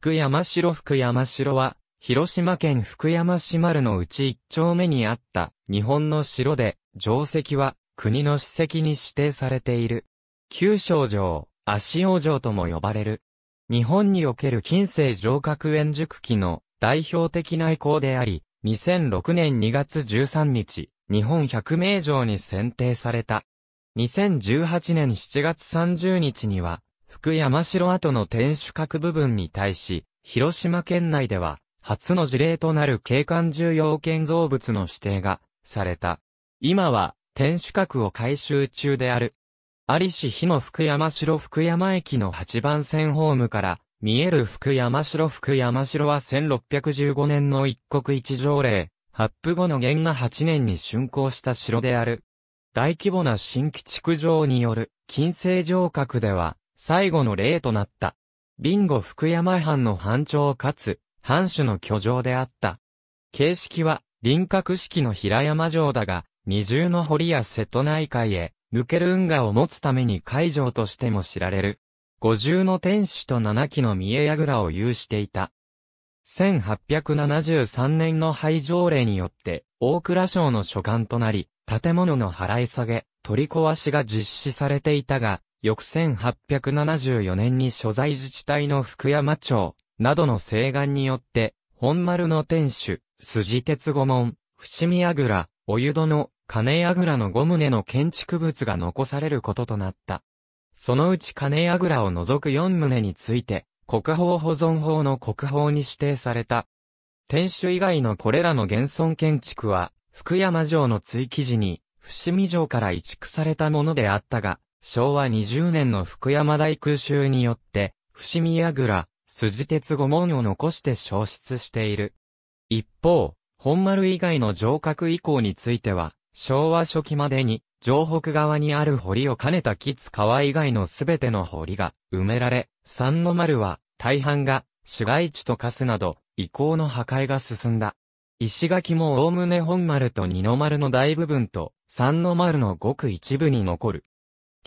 福山城福山城は、広島県福山市丸の内一丁目にあった日本の城で、城跡は国の史跡に指定されている。九章城、足王城とも呼ばれる。日本における近世城郭園熟期の代表的な遺構であり、2006年2月13日、日本百名城に選定された。2018年7月30日には、福山城跡の天守閣部分に対し、広島県内では、初の事例となる景観重要建造物の指定がされた。今は天守閣を改修中である。有市日の福山城福山駅の8番線ホームから見える福山城福山城は1615年の一国一条例、発布後の元が8年に竣工した城である。大規模な新規築城による近世城郭では最後の例となった。ビンゴ福山藩の藩長かつ藩主の居城であった。形式は輪郭式の平山城だが、二重の堀や瀬戸内海へ抜ける運河を持つために海城としても知られる。五重の天守と七基の見え櫓を有していた。1873年の廃条例によって大蔵省の所管となり、建物の払い下げ、取り壊しが実施されていたが、翌1874年に所在自治体の福山町などの請願によって、本丸の天守、筋鉄御門、伏見櫓、お湯殿、金櫓の5棟の建築物が残されることとなった。そのうち金櫓を除く4棟について、国宝保存法の国宝に指定された。天守以外のこれらの現存建築は、福山城の追記時に、伏見城から移築されたものであったが、昭和20年の福山大空襲によって、伏見櫓、筋鉄五門を残して消失している。一方、本丸以外の城郭以降については、昭和初期までに、城北側にある堀を兼ねた吉川以外のすべての堀が埋められ、三の丸は、大半が、市街地と化すなど、遺構の破壊が進んだ。石垣も大旨本丸と二の丸の大部分と、三の丸のごく一部に残る。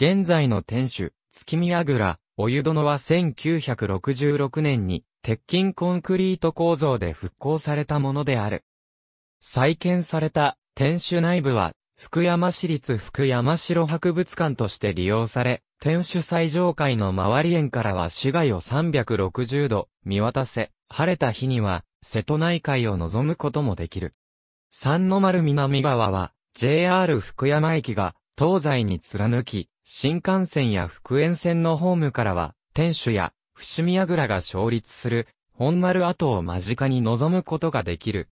現在の天守、月見櫓、お湯殿は1966年に、鉄筋コンクリート構造で復興されたものである。再建された天守内部は、福山市立福山城博物館として利用され、天守最上階の周り園からは市街を360度見渡せ、晴れた日には瀬戸内海を望むこともできる。三の丸南側は JR 福山駅が東西に貫き、新幹線や福塩線のホームからは、天守や伏見櫓が勝立する、本丸跡を間近に望むことができる。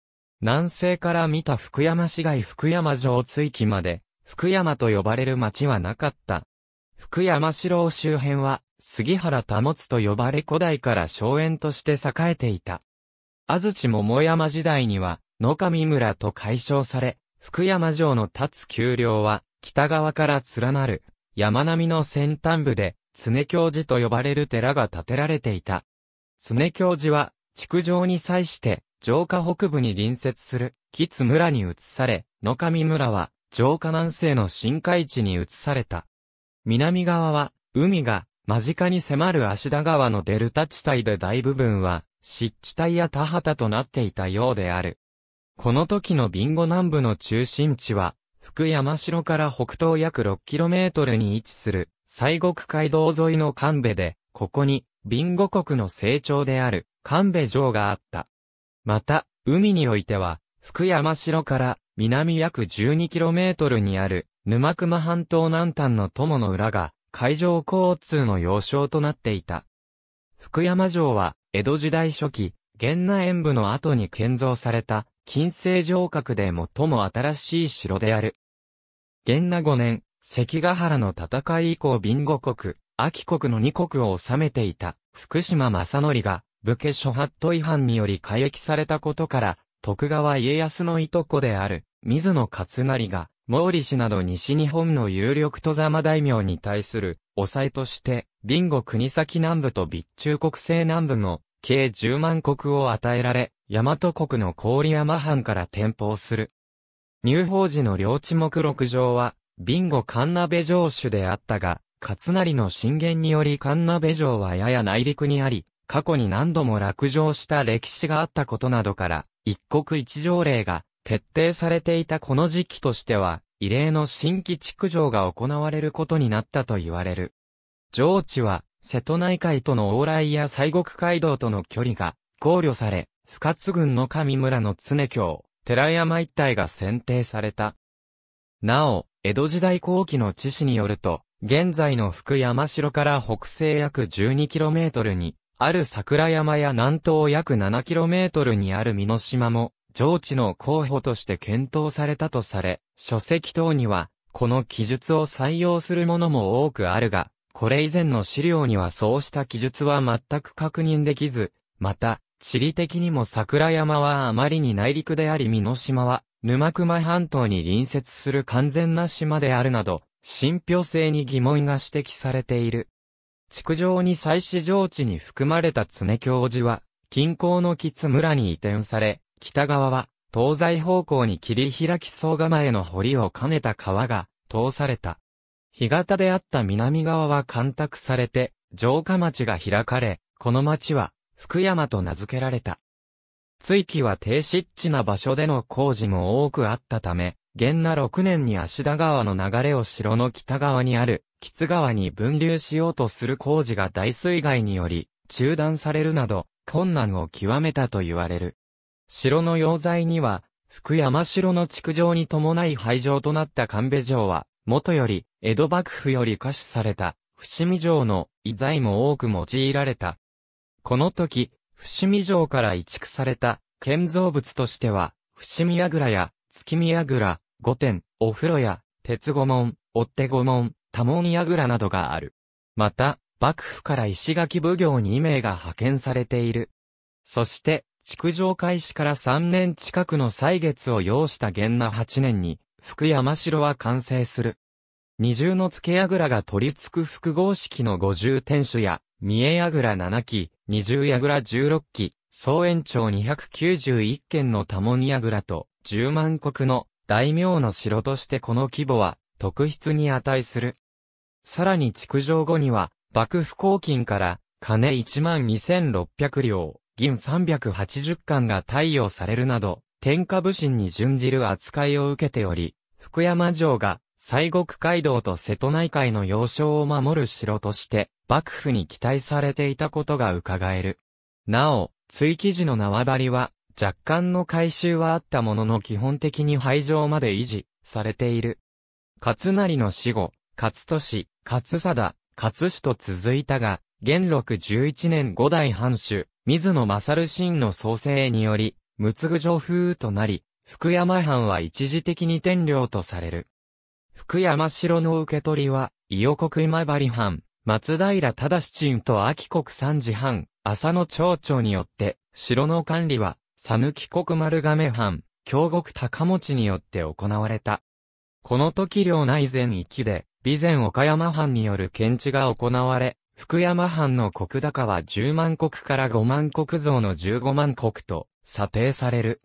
南西から見た福山市街福山城追記まで、福山と呼ばれる町はなかった。福山城周辺は、杉原保つと呼ばれ古代から荘園として栄えていた。安土桃山時代には、野上村と解消され、福山城の立つ丘陵は、北側から連なる、山並みの先端部で、常教寺と呼ばれる寺が建てられていた。常教寺は、築城に際して、城下北部に隣接する、吉村に移され、野上村は、城下南西の新海地に移された。南側は、海が、間近に迫る芦田川のデルタ地帯で大部分は、湿地帯や田畑となっていたようである。この時のビンゴ南部の中心地は、福山城から北東約 6km に位置する、西国街道沿いの神戸で、ここに、ビンゴ国の成長である、神戸城があった。また、海においては、福山城から南約 12km にある、沼熊半島南端の友の裏が、海上交通の要衝となっていた。福山城は、江戸時代初期、源内演武の後に建造された、近世城郭で最も新しい城である。元那5年、関ヶ原の戦い以降貧後国、秋国の二国を治めていた、福島正則が、武家諸法度違反により改易されたことから、徳川家康のいとこである、水野勝成が、毛利氏など西日本の有力戸様大名に対する、抑えとして、貧後国先南部と備中国西南部の、計10万国を与えられ、大和国の郡山藩から転封する。入法時の領地目録上は、ビンゴ神鍋城主であったが、勝成の進言により神鍋城はやや内陸にあり、過去に何度も落城した歴史があったことなどから、一国一条例が徹底されていたこの時期としては、異例の新規築城が行われることになったと言われる。上地は、瀬戸内海との往来や西国街道との距離が考慮され、深津郡の上村の常京、寺山一帯が選定された。なお、江戸時代後期の知識によると、現在の福山城から北西約 12km に、ある桜山や南東約 7km にある美濃島も、上地の候補として検討されたとされ、書籍等には、この記述を採用するものも多くあるが、これ以前の資料にはそうした記述は全く確認できず、また、地理的にも桜山はあまりに内陸であり美濃島は、沼熊半島に隣接する完全な島であるなど、信憑性に疑問が指摘されている。築城に祭祀上地に含まれた常教授は、近郊の吉村に移転され、北側は、東西方向に切り開き総構への堀を兼ねた川が、通された。干潟であった南側は干拓されて、城下町が開かれ、この町は、福山と名付けられた。追記は低湿地な場所での工事も多くあったため、元那6年に芦田川の流れを城の北側にある、吉川に分流しようとする工事が大水害により、中断されるなど、困難を極めたと言われる。城の要塞には、福山城の築城に伴い廃城となった神戸城は、元より、江戸幕府より可視された、伏見城の遺材も多く用いられた。この時、伏見城から移築された建造物としては、伏見櫓や月見櫓、御殿、お風呂や鉄御門、追手御門、多門櫓などがある。また、幕府から石垣奉行2名が派遣されている。そして、築城開始から3年近くの歳月を要した元那8年に、福山城は完成する。二重の付け櫓が取り付く複合式の五重天守や、三重櫓7基、二重櫓16基、総延長291件の多門櫓と、十万国の大名の城としてこの規模は、特筆に値する。さらに築城後には、幕府公金から、金1万2600両、銀380貫が貸与されるなど、天下武神に準じる扱いを受けており、福山城が西国街道と瀬戸内海の要衝を守る城として、幕府に期待されていたことが伺える。なお、追記時の縄張りは、若干の改修はあったものの基本的に廃城まで維持されている。勝成の死後、勝利、勝貞、勝主と続いたが、元禄11年五代藩主、水野正真の創生により、無継城風となり、福山藩は一時的に天領とされる。福山城の受け取りは、伊予国今治藩、松平忠親と秋国三次藩、浅野町長によって、城の管理は、讃岐国丸亀藩、京極高持によって行われた。この時領内前域で、備前岡山藩による検地が行われ、福山藩の国高は10万国から5万国増の15万国と査定される。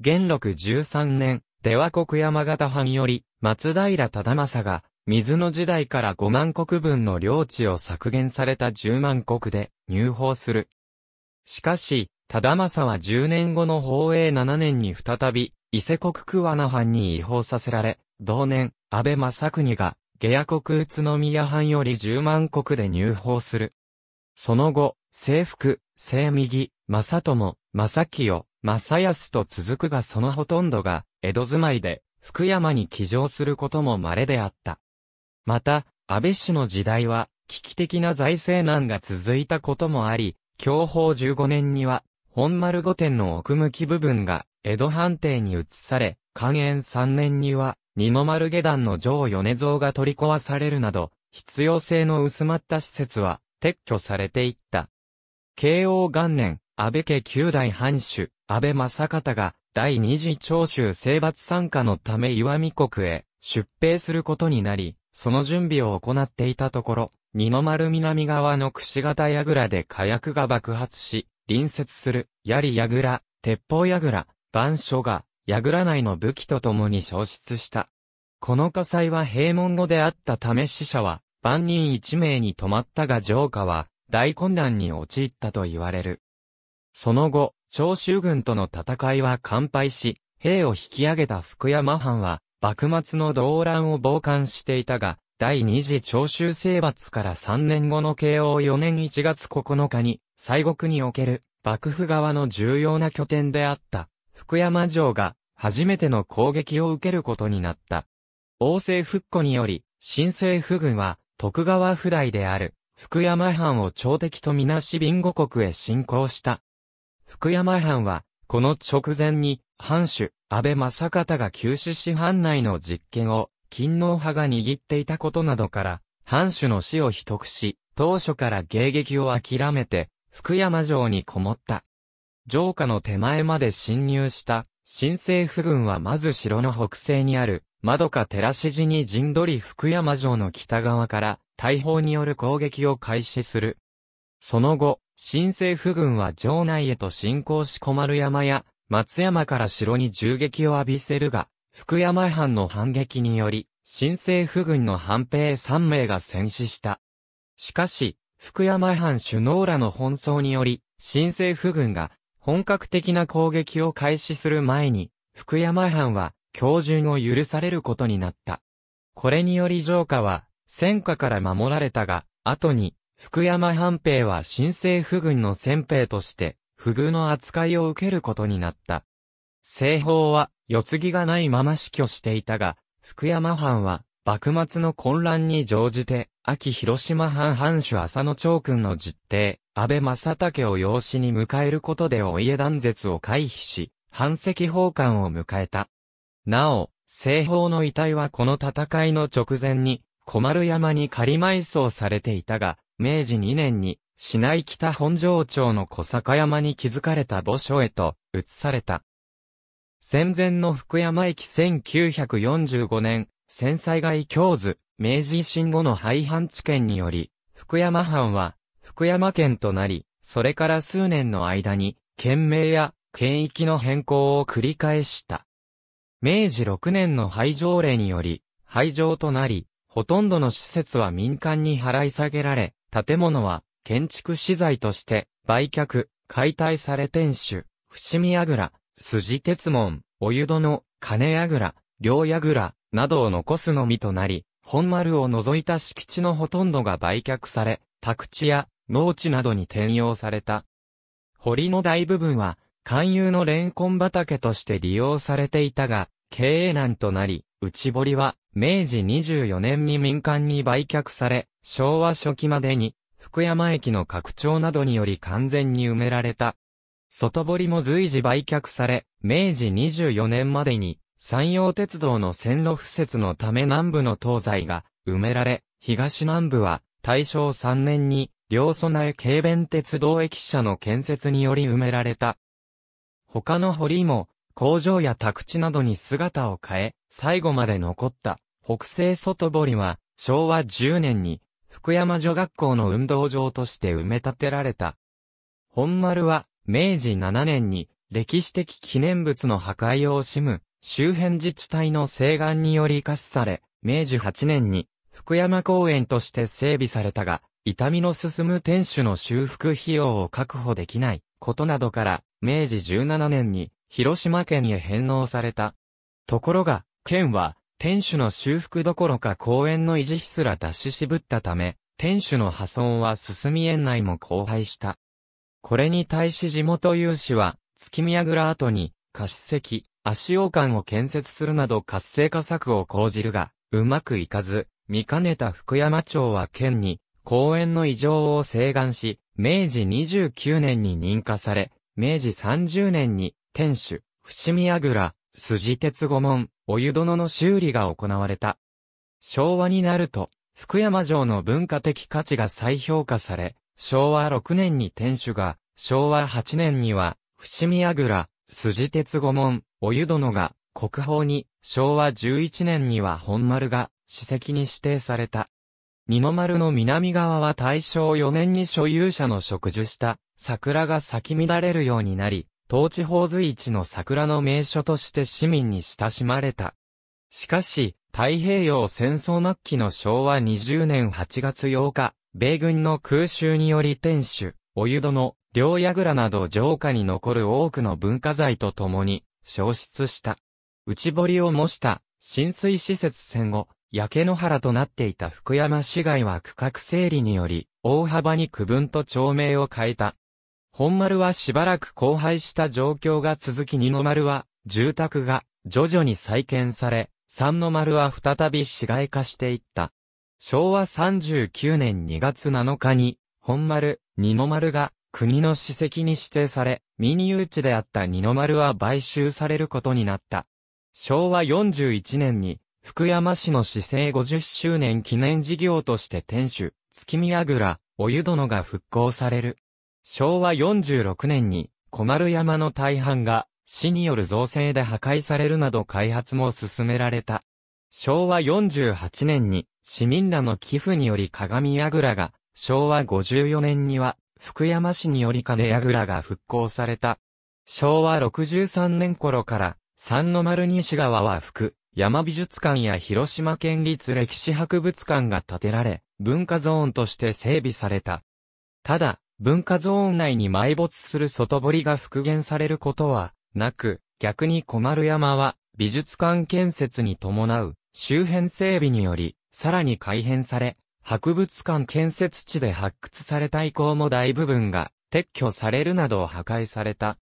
元禄13年、出羽国山形藩より、松平忠政が、水の時代から5万国分の領地を削減された10万国で入法する。しかし、忠政は10年後の法営7年に再び、伊勢国桑名藩に違法させられ、同年、安倍正国が、下野国宇都宮藩より10万国で入法する。その後、征服、征右、正友、正清、正康と続くがそのほとんどが、江戸住まいで、福山に帰城することも稀であった。また、安倍氏の時代は、危機的な財政難が続いたこともあり、享保15年には、本丸御殿の奥向き部分が、江戸藩邸に移され、寛延3年には、二の丸下段の上米像が取り壊されるなど、必要性の薄まった施設は、撤去されていった。慶応元年、安倍家九代藩主、安倍正方が、第二次長州征伐参加のため岩見国へ出兵することになり、その準備を行っていたところ、二の丸南側の串型櫓で火薬が爆発し、隣接する槍櫓、鉄砲櫓、番所が櫓内の武器と共に消失した。この火災は平門後であったため死者は万人一名に止まったが城下は大混乱に陥ったと言われる。その後、長州軍との戦いは完敗し、兵を引き上げた福山藩は、幕末の動乱を傍観していたが、第二次長州征伐から3年後の慶応4年1月9日に、西国における幕府側の重要な拠点であった福山城が初めての攻撃を受けることになった。王政復古により、新政府軍は徳川府代である福山藩を朝敵とみなしビンゴ国へ侵攻した。福山藩は、この直前に、藩主、安倍正方が旧市市藩内の実権を勤王派が握っていたことなどから、藩主の死を秘匿し、当初から迎撃を諦めて、福山城にこもった。城下の手前まで侵入した新政府軍はまず城の北西にある窓か照らし地に陣取り福山城の北側から大砲による攻撃を開始する。その後、新政府軍は城内へと侵攻し小丸山や松山から城に銃撃を浴びせるが、福山藩の反撃により、新政府軍の藩兵3名が戦死した。しかし、福山藩首脳らの奔走により、新政府軍が本格的な攻撃を開始する前に、福山藩は標準を許されることになった。これにより城下は戦火から守られたが、後に福山藩兵は新政府軍の先兵として不遇の扱いを受けることになった。西方は世継ぎがないまま死去していたが、福山藩は、幕末の混乱に乗じて、秋広島藩藩主浅野長君の実弟、安倍正武を養子に迎えることでお家断絶を回避し、藩籍奉還を迎えた。なお、西方の遺体はこの戦いの直前に、小丸山に仮埋葬されていたが、明治2年に、市内北本庄町の小坂山に築かれた墓所へと移された。戦前の福山駅1945年、戦災害京図、明治維新後の廃藩置県により、福山藩は、福山県となり、それから数年の間に、県名や県域の変更を繰り返した。明治6年の廃条例により、廃城となり、ほとんどの施設は民間に払い下げられ、建物は建築資材として売却、解体され天守、伏見櫓、筋鉄門、お湯殿、金櫓、両櫓、などを残すのみとなり、本丸を除いた敷地のほとんどが売却され、宅地や農地などに転用された。堀の大部分は、勧誘のレンコン畑として利用されていたが、経営難となり、内堀は、明治24年に民間に売却され、昭和初期までに、福山駅の拡張などにより完全に埋められた。外堀も随時売却され、明治24年までに、山陽鉄道の線路敷設のため南部の東西が埋められ、東南部は大正3年に両備え軽便鉄道駅舎の建設により埋められた。他の堀も工場や宅地などに姿を変え、最後まで残った北西外堀は昭和10年に福山女学校の運動場として埋め立てられた。本丸は明治7年に歴史的記念物の破壊を惜しむ周辺自治体の請願により可視され、明治8年に福山公園として整備されたが、痛みの進む天守の修復費用を確保できないことなどから、明治17年に広島県へ返納された。ところが、県は、天守の修復どころか公園の維持費すら出し渋ったため、天守の破損は進み園内も荒廃した。これに対し地元有志は、月宮倉跡に、貸し席、足洋館を建設するなど活性化策を講じるが、うまくいかず、見かねた福山町は県に、公園の異常を請願し、明治29年に認可され、明治30年に、天守、伏見櫓、筋鉄御門、お湯殿の修理が行われた。昭和になると、福山城の文化的価値が再評価され、昭和6年に天守が、昭和8年には、伏見櫓、筋鉄御門、お湯殿が、国宝に、昭和11年には本丸が、史跡に指定された。二の丸の南側は大正4年に所有者の植樹した桜が咲き乱れるようになり、東地方随一の桜の名所として市民に親しまれた。しかし、太平洋戦争末期の昭和20年8月8日、米軍の空襲により天守、お湯殿、両櫓など城下に残る多くの文化財とともに消失した。内堀を模した浸水施設戦後、焼け野原となっていた福山市街は区画整理により、大幅に区分と町名を変えた。本丸はしばらく荒廃した状況が続き二の丸は、住宅が徐々に再建され、三の丸は再び市街化していった。昭和39年2月7日に、本丸、二の丸が国の史跡に指定され、民有地であった二の丸は買収されることになった。昭和41年に、福山市の市政50周年記念事業として天守、月見櫓、お湯殿が復興される。昭和46年に、小丸山の大半が、市による造成で破壊されるなど開発も進められた。昭和48年に、市民らの寄付により鏡櫓が、昭和54年には、福山市により金櫓が復興された。昭和63年頃から、三の丸西側は福、山美術館や広島県立歴史博物館が建てられ、文化ゾーンとして整備された。ただ、文化ゾーン内に埋没する外堀が復元されることはなく、逆に小丸山は美術館建設に伴う周辺整備により、さらに改変され、博物館建設地で発掘された遺構も大部分が撤去されるなど破壊された。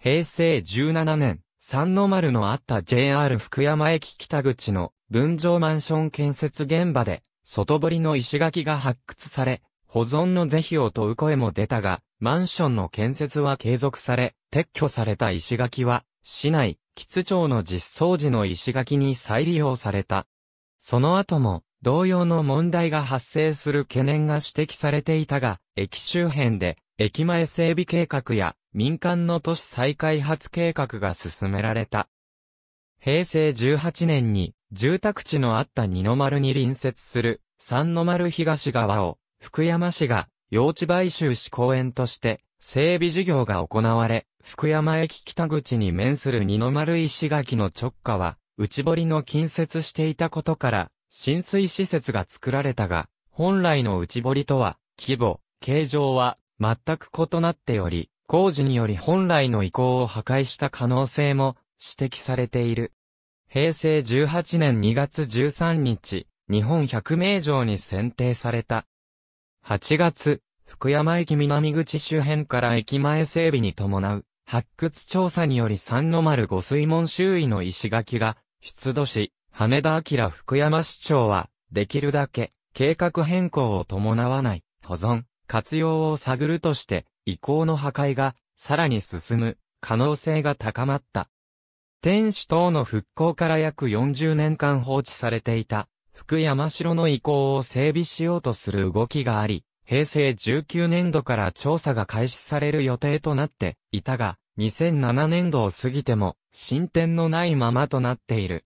平成17年、三の丸のあった JR 福山駅北口の分譲マンション建設現場で、外堀の石垣が発掘され、保存の是非を問う声も出たが、マンションの建設は継続され、撤去された石垣は、市内、吉町の実装時の石垣に再利用された。その後も、同様の問題が発生する懸念が指摘されていたが、駅周辺で、駅前整備計画や民間の都市再開発計画が進められた。平成18年に住宅地のあった二の丸に隣接する三の丸東側を福山市が用地買収し公園として整備事業が行われ、福山駅北口に面する二の丸石垣の直下は内堀の近接していたことから浸水施設が作られたが、本来の内堀とは規模、形状は全く異なっており、工事により本来の意向を破壊した可能性も指摘されている。平成18年2月13日、日本百名城に選定された。8月、福山駅南口周辺から駅前整備に伴う発掘調査により三の丸五水門周囲の石垣が出土し、羽田明福山市長は、できるだけ計画変更を伴わない保存、活用を探るとして遺構の破壊がさらに進む可能性が高まった。天守等の復興から約40年間放置されていた福山城の遺構を整備しようとする動きがあり、平成19年度から調査が開始される予定となっていたが、2007年度を過ぎても進展のないままとなっている。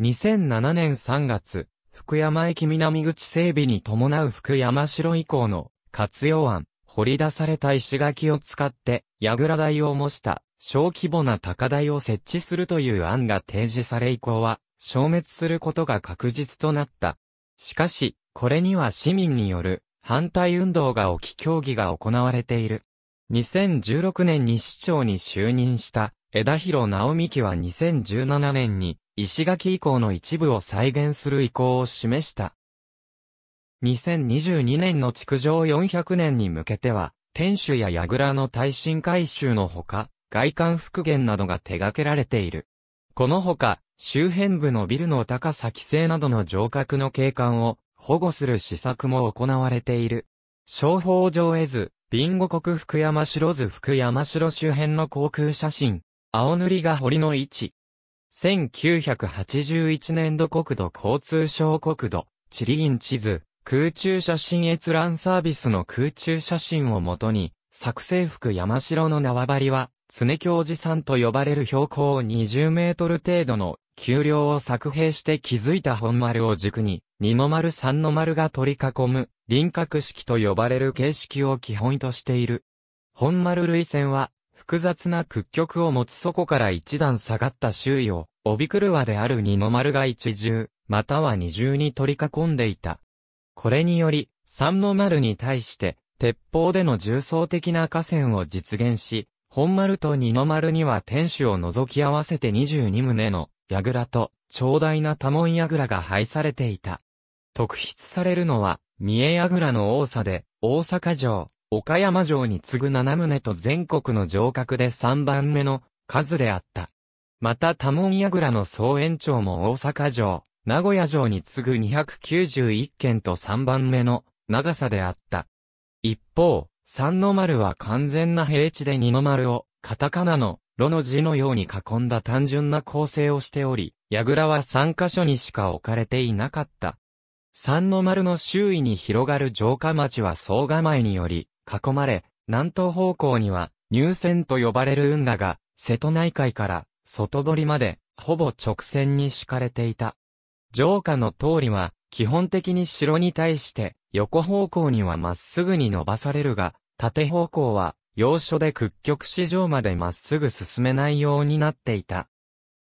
2007年3月、福山駅南口整備に伴う福山城遺構の活用案、掘り出された石垣を使って、櫓台を模した小規模な高台を設置するという案が提示され以降は、消滅することが確実となった。しかし、これには市民による反対運動が起き協議が行われている。2016年に市長に就任した枝広直美希は2017年に石垣以降の一部を再現する意向を示した。2022年の築城400年に向けては、天守や櫓の耐震改修のほか、外観復元などが手掛けられている。このほか、周辺部のビルの高さ規制などの城郭の景観を保護する施策も行われている。商法上絵図、ビンゴ国福山城図福山城周辺の航空写真、青塗りが堀の位置。1981年度国土交通省国土、地理院地図、空中写真閲覧サービスの空中写真をもとに、作成服山城の縄張りは、常京寺山と呼ばれる標高20メートル程度の丘陵を作兵して築いた本丸を軸に、二の丸三の丸が取り囲む輪郭式と呼ばれる形式を基本としている。本丸類線は、複雑な屈曲を持つ底から一段下がった周囲を、帯狂わである二の丸が一重、または二重に取り囲んでいた。これにより、三の丸に対して、鉄砲での重層的な河川を実現し、本丸と二の丸には天守を除き合わせて22棟の櫓と長大な多門櫓が配されていた。特筆されるのは、三重櫓の多さで、大阪城、岡山城に次ぐ7棟と全国の城郭で3番目の数であった。また多門櫓の総延長も大阪城、名古屋城に次ぐ291件と3番目の長さであった。一方、三の丸は完全な平地で二の丸をカタカナのロの字のように囲んだ単純な構成をしており、櫓は三箇所にしか置かれていなかった。三の丸の周囲に広がる城下町は総構により囲まれ、南東方向には入線と呼ばれる運河が瀬戸内海から外堀までほぼ直線に敷かれていた。城下の通りは基本的に城に対して横方向にはまっすぐに伸ばされるが、縦方向は要所で屈曲市場までまっすぐ進めないようになっていた。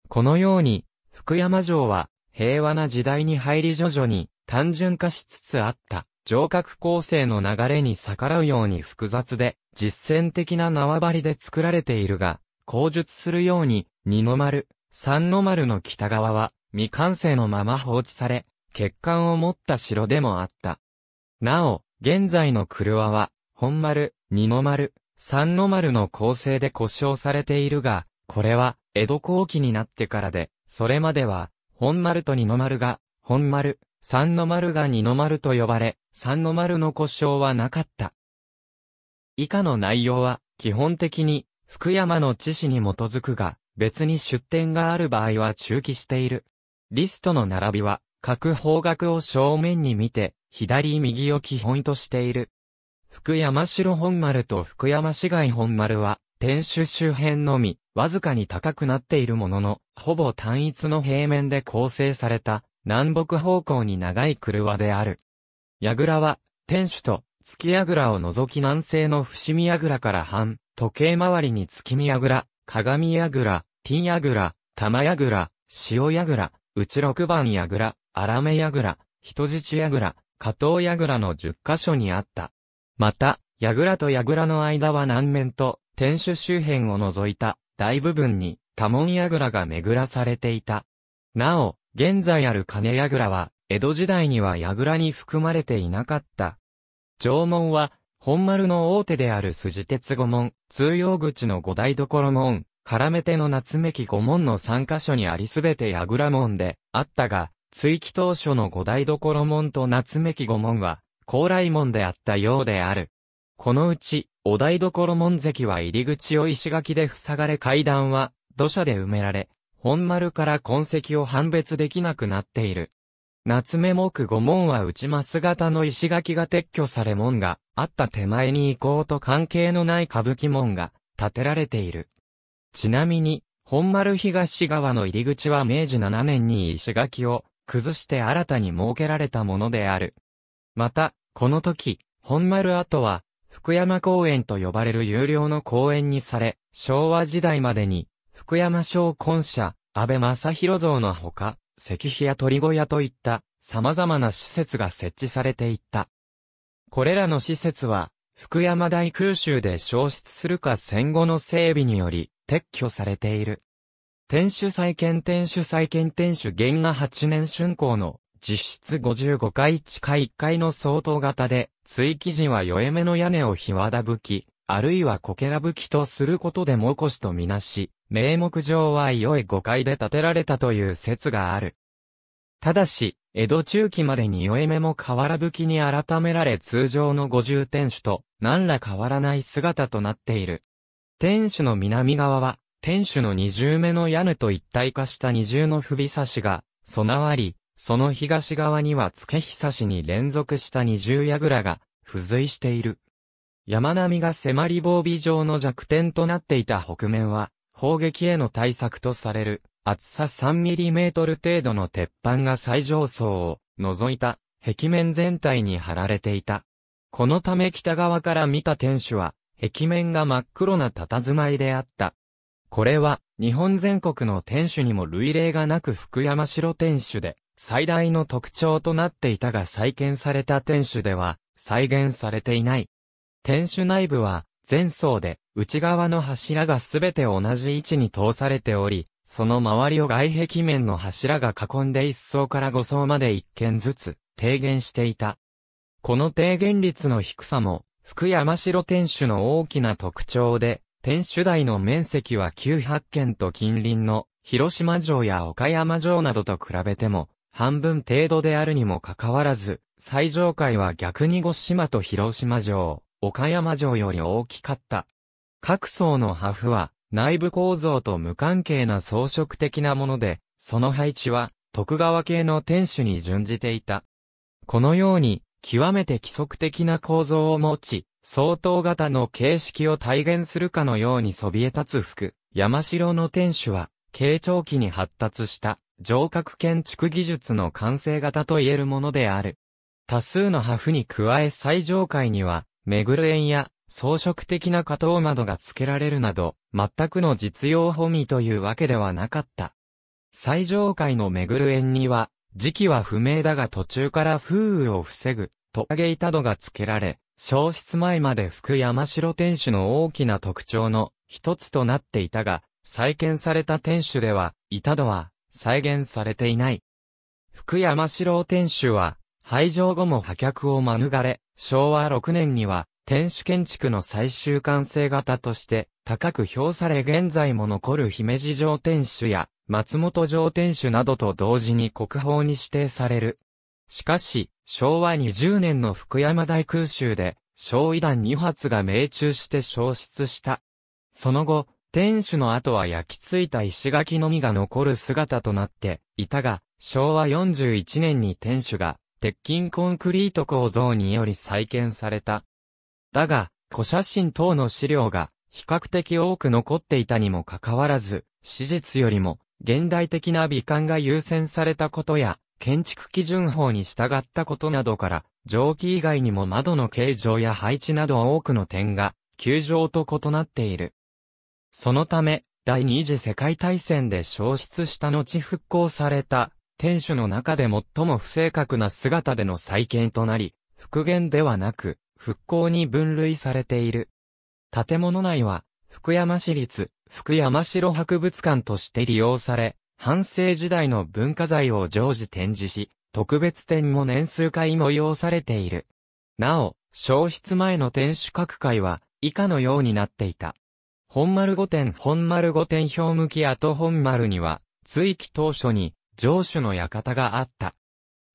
このように、福山城は平和な時代に入り徐々に単純化しつつあった城郭構成の流れに逆らうように複雑で実践的な縄張りで作られているが、口述するように二の丸、三の丸の北側は未完成のまま放置され、欠陥を持った城でもあった。なお、現在の車は、本丸、二の丸、三の丸の構成で故障されているが、これは、江戸後期になってからで、それまでは、本丸と二の丸が、本丸、三の丸が二の丸と呼ばれ、三の丸の故障はなかった。以下の内容は、基本的に、福山の知識に基づくが、別に出典がある場合は中記している。リストの並びは、各方角を正面に見て、左右を基本としている。福山城本丸と福山市街本丸は、天守周辺のみ、わずかに高くなっているものの、ほぼ単一の平面で構成された、南北方向に長い車である。櫓は、天守と月櫓を除き南西の伏見櫓から半、時計回りに月見櫓、鏡櫓、ティ櫓、玉櫓、塩櫓、内六番櫓、荒目櫓、人質櫓、加藤櫓の10カ所にあった。また、櫓と櫓の間は南面と天守周辺を除いた大部分に多門櫓が巡らされていた。なお、現在ある金櫓は、江戸時代には櫓に含まれていなかった。城門は、本丸の大手である筋鉄御門、通用口の五台所門、絡め手の夏目木御門の三箇所にありすべて櫓門であったが、追記当初の五台所門と夏目木御門は、高麗門であったようである。このうち、お台所門関は入り口を石垣で塞がれ階段は土砂で埋められ、本丸から痕跡を判別できなくなっている。夏目木御門は内ます型の石垣が撤去され門があった手前に行こうと関係のない歌舞伎門が建てられている。ちなみに、本丸東側の入り口は明治7年に石垣を崩して新たに設けられたものである。また、この時、本丸跡は、福山公園と呼ばれる有料の公園にされ、昭和時代までに、福山商根社、安倍正宏像のほか、石碑や鳥小屋といった様々な施設が設置されていった。これらの施設は、福山大空襲で消失するか戦後の整備により撤去されている。天守再建天守再建天守原画8年竣工の実質55階地下1階の相当型で、追記時は弱めの屋根を日和田武器、あるいはこけら武器とすることでもこしとみなし、名目上は良い5階で建てられたという説がある。ただし、江戸中期までに弱めも瓦武器に改められ通常の五重天守と何ら変わらない姿となっている。天守の南側は天守の二重目の屋根と一体化した二重の首差しが備わり、その東側には付けひさしに連続した二重櫓が付随している。山並みが迫り防備上の弱点となっていた北面は、砲撃への対策とされる厚さ 3mm 程度の鉄板が最上層を除いた壁面全体に貼られていた。このため北側から見た天守は、壁面が真っ黒な佇まいであった。これは、日本全国の天守にも類例がなく福山城天守で、最大の特徴となっていたが再建された天守では、再現されていない。天守内部は、前層で、内側の柱がすべて同じ位置に通されており、その周りを外壁面の柱が囲んで1層から5層まで1軒ずつ、低減していた。この低減率の低さも、福山城天守の大きな特徴で、天守台の面積は900軒と近隣の広島城や岡山城などと比べても半分程度であるにもかかわらず、最上階は逆に五島と広島城、岡山城より大きかった。各層の破風は内部構造と無関係な装飾的なもので、その配置は徳川系の天守に準じていた。このように極めて規則的な構造を持ち、相当型の形式を体現するかのようにそびえ立つ服、山城の天守は、慶長期に発達した城郭建築技術の完成型と言えるものである。多数の破風に加え最上階には、めぐる円や装飾的な加藤窓が付けられるなど、全くの実用保味というわけではなかった。最上階のめぐる円には、時期は不明だが途中から風雨を防ぐ、トカゲ板戸が付けられ、消失前まで福山城天守の大きな特徴の一つとなっていたが、再建された天守では、板戸は再現されていない。福山城天守は、廃城後も破却を免れ、昭和6年には、天守建築の最終完成型として、高く評され現在も残る姫路城天守や、松本城天守などと同時に国宝に指定される。しかし、昭和20年の福山大空襲で、焼夷弾2発が命中して消失した。その後、天守の後は焼き付いた石垣のみが残る姿となっていたが、昭和41年に天守が鉄筋コンクリート構造により再建された。だが、古写真等の資料が比較的多く残っていたにもかかわらず、史実よりも現代的な美観が優先されたことや、建築基準法に従ったことなどから、蒸気以外にも窓の形状や配置など多くの点が、球状と異なっている。そのため、第二次世界大戦で消失した後復興された、天守の中で最も不正確な姿での再建となり、復元ではなく、復興に分類されている。建物内は、福山市立、福山城博物館として利用され、半世時代の文化財を常時展示し、特別展も年数回催されている。なお、消失前の天守閣会は、以下のようになっていた。本丸御殿本丸御殿表向き跡本丸には、追記当初に、城主の館があった。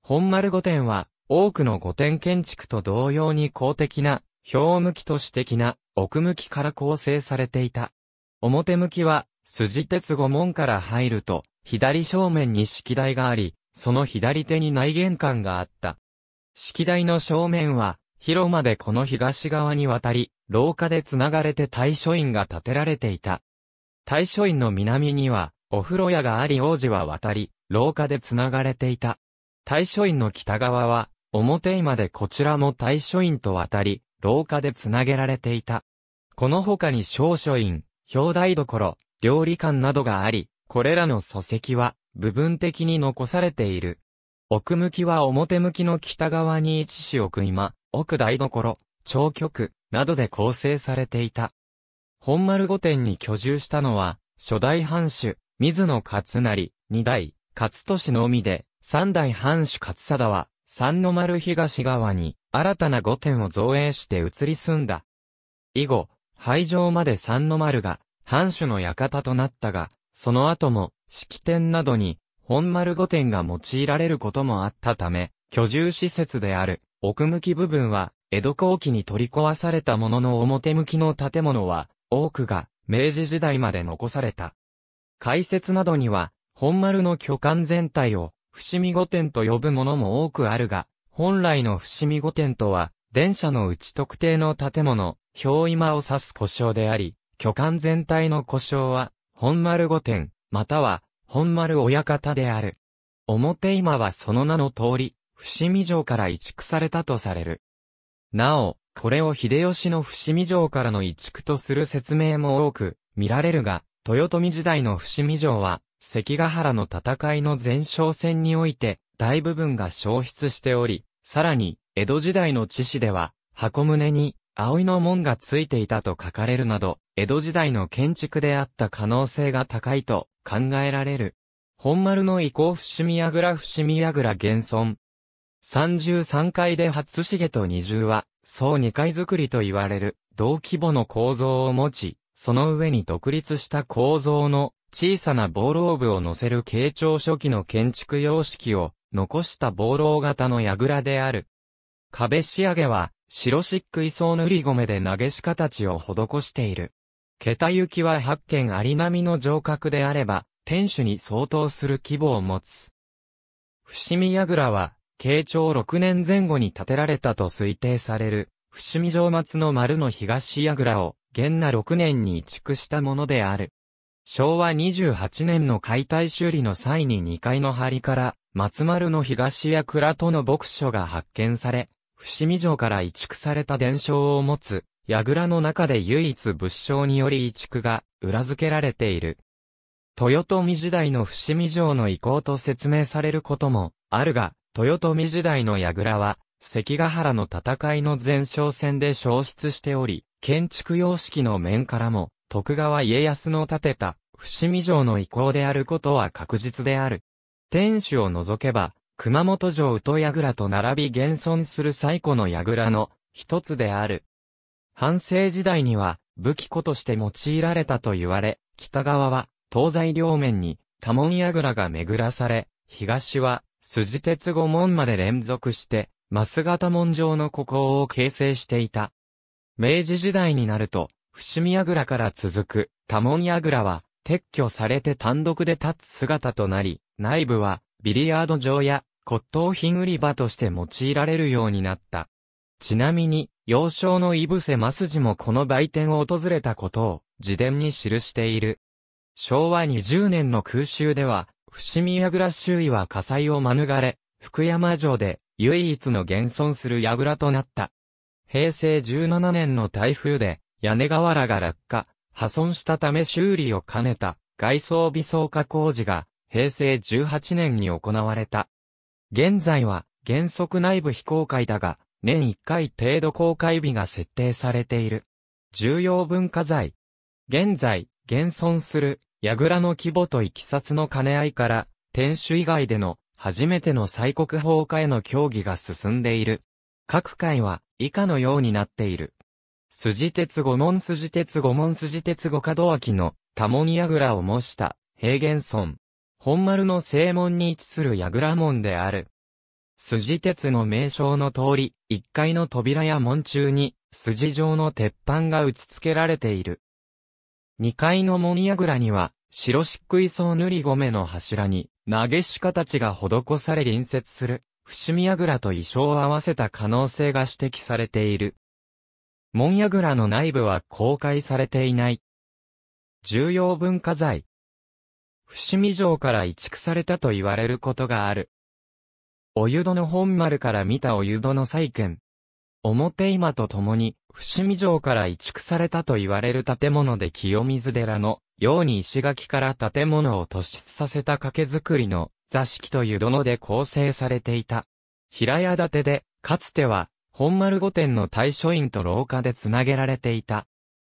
本丸御殿は、多くの御殿建築と同様に公的な、表向きと私的な、奥向きから構成されていた。表向きは、筋鉄御門から入ると、左正面に式台があり、その左手に内玄関があった。式台の正面は、広間でこの東側に渡り、廊下で繋がれて大書院が建てられていた。大書院の南には、お風呂屋があり王子は渡り、廊下で繋がれていた。大書院の北側は、表今でこちらも大書院と渡り、廊下で繋げられていた。この他に小書院、表題所、料理館などがあり、これらの礎石は、部分的に残されている。奥向きは表向きの北側に位置し奥今、奥台所、長局、などで構成されていた。本丸御殿に居住したのは、初代藩主、水野勝成、二代、勝利のみで、三代藩主勝貞は、三の丸東側に、新たな御殿を造営して移り住んだ。以後、廃城まで三の丸が、藩主の館となったが、その後も、式典などに、本丸御殿が用いられることもあったため、居住施設である、奥向き部分は、江戸後期に取り壊されたものの表向きの建物は、多くが、明治時代まで残された。解説などには、本丸の巨漢全体を、伏見御殿と呼ぶものも多くあるが、本来の伏見御殿とは、電車のうち特定の建物、表今を指す故障であり、巨漢全体の故障は、本丸御殿、または、本丸親方である。表今はその名の通り、伏見城から移築されたとされる。なお、これを秀吉の伏見城からの移築とする説明も多く見られるが、豊臣時代の伏見城は、関ヶ原の戦いの前哨戦において、大部分が消失しており、さらに、江戸時代の知史では、箱舟に、葵の門がついていたと書かれるなど、江戸時代の建築であった可能性が高いと考えられる。本丸の遺構伏見櫓伏見櫓現存。33階で初重と二重は、総二階作りと言われる、同規模の構造を持ち、その上に独立した構造の小さなボーローブを乗せる慶長初期の建築様式を残したボーロー型の櫓である。壁仕上げは白漆喰層塗り込で投げし形を施している。桁行きは8軒あり並みの城郭であれば、天守に相当する規模を持つ。伏見櫓は、慶長6年前後に建てられたと推定される、伏見城松の丸の東櫓を、元那6年に移築したものである。昭和28年の解体修理の際に2階の梁から、松丸の東や倉との牧所が発見され、伏見城から移築された伝承を持つ、櫓の中で唯一仏性により移築が裏付けられている。豊臣時代の伏見城の遺構と説明されることもあるが、豊臣時代の櫓は、関ヶ原の戦いの前哨戦で消失しており、建築様式の面からも、徳川家康の建てた、伏見城の遺構であることは確実である。天守を除けば、熊本城宇都櫓と並び現存する最古の櫓の一つである。半世時代には武器庫として用いられたと言われ、北側は東西両面に多門櫓が巡らされ、東は筋鉄五門まで連続して、増型門状の古港を形成していた。明治時代になると、伏見櫓から続く多門櫓は撤去されて単独で立つ姿となり、内部はビリヤード場や骨董品売り場として用いられるようになった。ちなみに、幼少のイブセマスジもこの売店を訪れたことを自伝に記している。昭和20年の空襲では、伏見櫓周囲は火災を免れ、福山城で唯一の現存する櫓となった。平成17年の台風で屋根瓦が落下、破損したため修理を兼ねた外装微装化工事が平成18年に行われた。現在は原則内部非公開だが、年1回程度公開日が設定されている。重要文化財。現在、現存する、櫓の規模といきさつの兼ね合いから、天守以外での、初めての西国法化への協議が進んでいる。各回は、以下のようになっている。筋鉄五門筋鉄五門筋鉄五角脇の多門櫓を模した、平原村。本丸の正門に位置する櫓門である。筋鉄の名称の通り、一階の扉や門中に、筋状の鉄板が打ち付けられている。二階の門櫓には、白漆喰層塗り米の柱に、投げし形が施され隣接する、伏見櫓と衣装を合わせた可能性が指摘されている。門櫓の内部は公開されていない。重要文化財。伏見城から移築されたと言われることがある。お湯戸の本丸から見たお湯戸の再建。表今と共に、伏見城から移築されたと言われる建物で清水寺のように石垣から建物を突出させた掛け作りの座敷と湯殿で構成されていた。平屋建てで、かつては、本丸御殿の大書院と廊下でつなげられていた。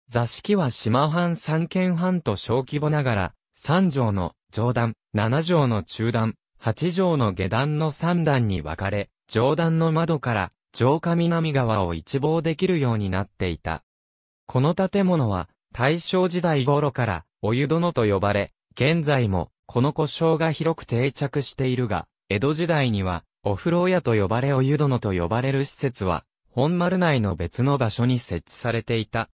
座敷は島藩三軒半と小規模ながら、三畳の上段、七畳の中段、八畳の下段の三段に分かれ、上段の窓から城下南側を一望できるようになっていた。この建物は大正時代頃からお湯殿と呼ばれ、現在もこの故障が広く定着しているが、江戸時代にはお風呂屋と呼ばれお湯殿と呼ばれる施設は本丸内の別の場所に設置されていた。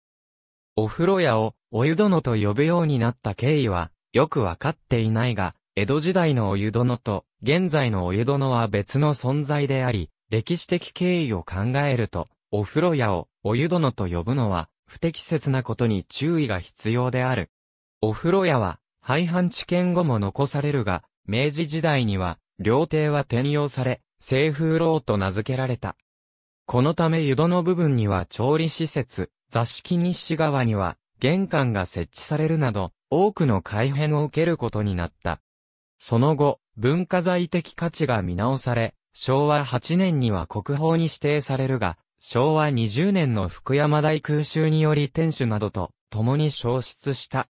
お風呂屋をお湯殿と呼ぶようになった経緯はよくわかっていないが、江戸時代のお湯殿と、現在のお湯殿は別の存在であり、歴史的経緯を考えると、お風呂屋をお湯殿と呼ぶのは、不適切なことに注意が必要である。お風呂屋は、廃藩置県後も残されるが、明治時代には、料亭は転用され、清風楼と名付けられた。このため湯殿部分には調理施設、座敷西側には、玄関が設置されるなど、多くの改変を受けることになった。その後、文化財的価値が見直され、昭和8年には国宝に指定されるが、昭和20年の福山大空襲により天守などと共に消失した。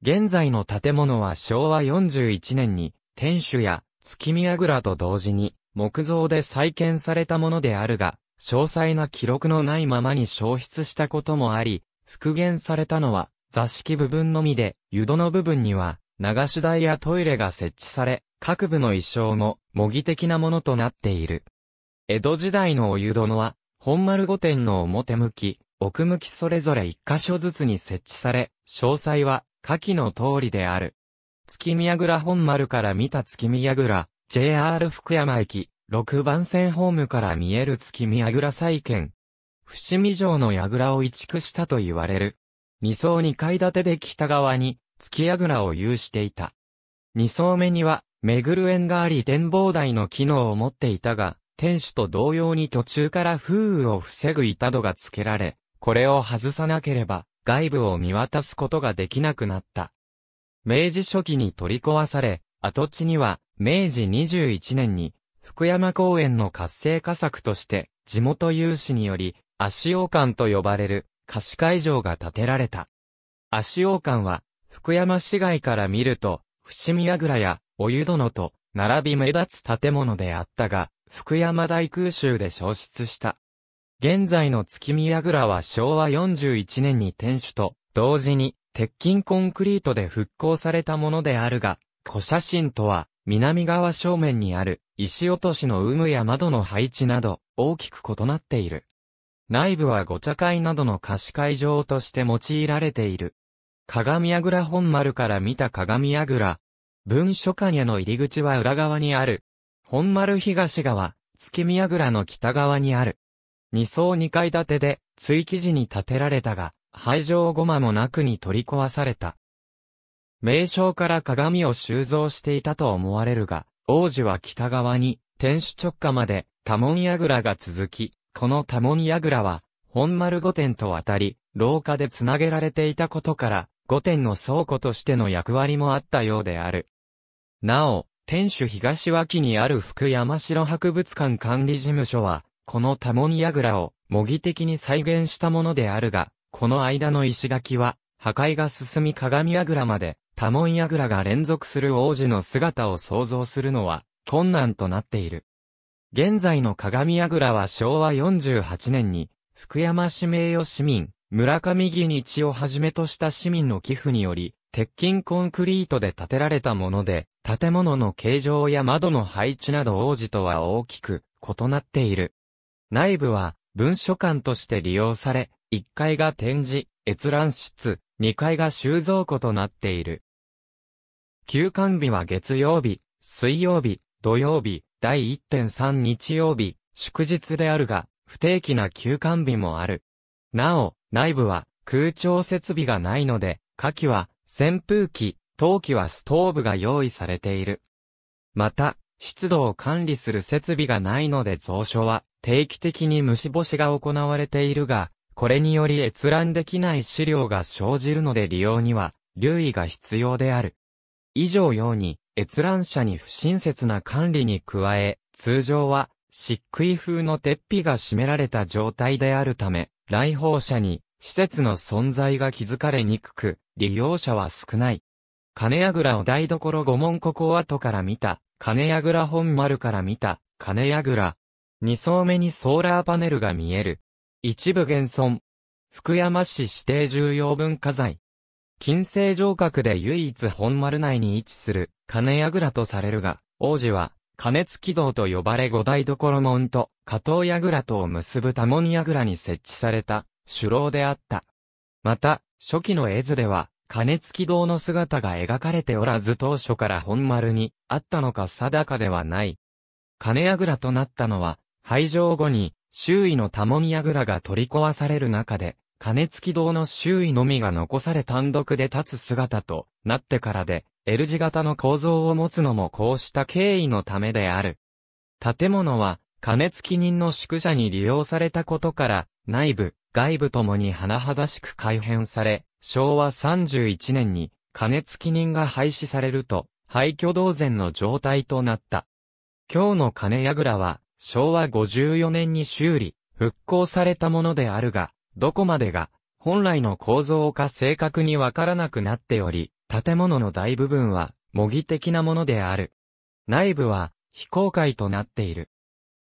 現在の建物は昭和41年に天守や月見櫓と同時に木造で再建されたものであるが、詳細な記録のないままに消失したこともあり、復元されたのは座敷部分のみで、湯戸の部分には流し台やトイレが設置され、各部の衣装も模擬的なものとなっている。江戸時代のお湯殿は本丸御殿の表向き、奥向きそれぞれ一箇所ずつに設置され、詳細は下記の通りである。月宮倉本丸から見た月宮倉、JR 福山駅、6番線ホームから見える月宮倉再建。伏見城の櫓を移築したと言われる。二層二階建てで北側に月櫓を有していた。二層目には、巡る縁があり展望台の機能を持っていたが、天守と同様に途中から風雨を防ぐ板戸が付けられ、これを外さなければ、外部を見渡すことができなくなった。明治初期に取り壊され、跡地には、明治21年に、福山公園の活性化策として、地元有志により、足王館と呼ばれる、貸し会場が建てられた。足王館は、福山市街から見ると、伏見櫓や、お湯殿と、並び目立つ建物であったが、福山大空襲で消失した。現在の月見櫓は昭和41年に天守と同時に鉄筋コンクリートで復興されたものであるが、古写真とは南側正面にある石落としの有無や窓の配置など大きく異なっている。内部はご茶会などの貸し会場として用いられている。鏡櫓本丸から見た鏡櫓。文書館への入り口は裏側にある。本丸東側、月宮倉の北側にある。二層二階建てで、追記時に建てられたが、廃城後間もなくに取り壊された。名称から鏡を収蔵していたと思われるが、王子は北側に、天守直下まで、多門櫓が続き、この多門櫓は、本丸御殿と渡り、廊下で繋げられていたことから、御殿の倉庫としての役割もあったようである。なお、天守東脇にある福山城博物館管理事務所は、この多門櫓を模擬的に再現したものであるが、この間の石垣は、破壊が進み鏡櫓まで、多門櫓が連続する王子の姿を想像するのは、困難となっている。現在の鏡櫓は昭和48年に、福山市名誉市民、村上義日をはじめとした市民の寄付により、鉄筋コンクリートで建てられたもので、建物の形状や窓の配置など王子とは大きく異なっている。内部は文書館として利用され、1階が展示、閲覧室、2階が収蔵庫となっている。休館日は月曜日、水曜日、土曜日、第1.3日曜日、祝日であるが、不定期な休館日もある。なお、内部は空調設備がないので、夏季は扇風機、冬季はストーブが用意されている。また、湿度を管理する設備がないので蔵書は定期的に虫干しが行われているが、これにより閲覧できない資料が生じるので利用には留意が必要である。以上ように閲覧者に不親切な管理に加え、通常は漆喰風の鉄皮が締められた状態であるため、来訪者に施設の存在が気づかれにくく、利用者は少ない。金櫓を台所五門ここ跡から見た、金櫓本丸から見た、金櫓。二層目にソーラーパネルが見える。一部現存。福山市指定重要文化財。金星城郭で唯一本丸内に位置する金櫓とされるが、王子は金付堂と呼ばれ五台所門と加藤櫓とを結ぶ多門櫓に設置された首楼であった。また、初期の絵図では、金付き堂の姿が描かれておらず当初から本丸にあったのか定かではない。金櫓となったのは、廃城後に周囲の多門櫓が取り壊される中で、金付き堂の周囲のみが残され単独で立つ姿となってからで、L 字型の構造を持つのもこうした経緯のためである。建物は、金付き人の宿舎に利用されたことから、内部、外部ともに甚だしく改変され、昭和31年に金付人が廃止されると、廃墟同然の状態となった。今日の金櫓は、昭和54年に修理、復興されたものであるが、どこまでが、本来の構造か正確にわからなくなっており、建物の大部分は、模擬的なものである。内部は、非公開となっている。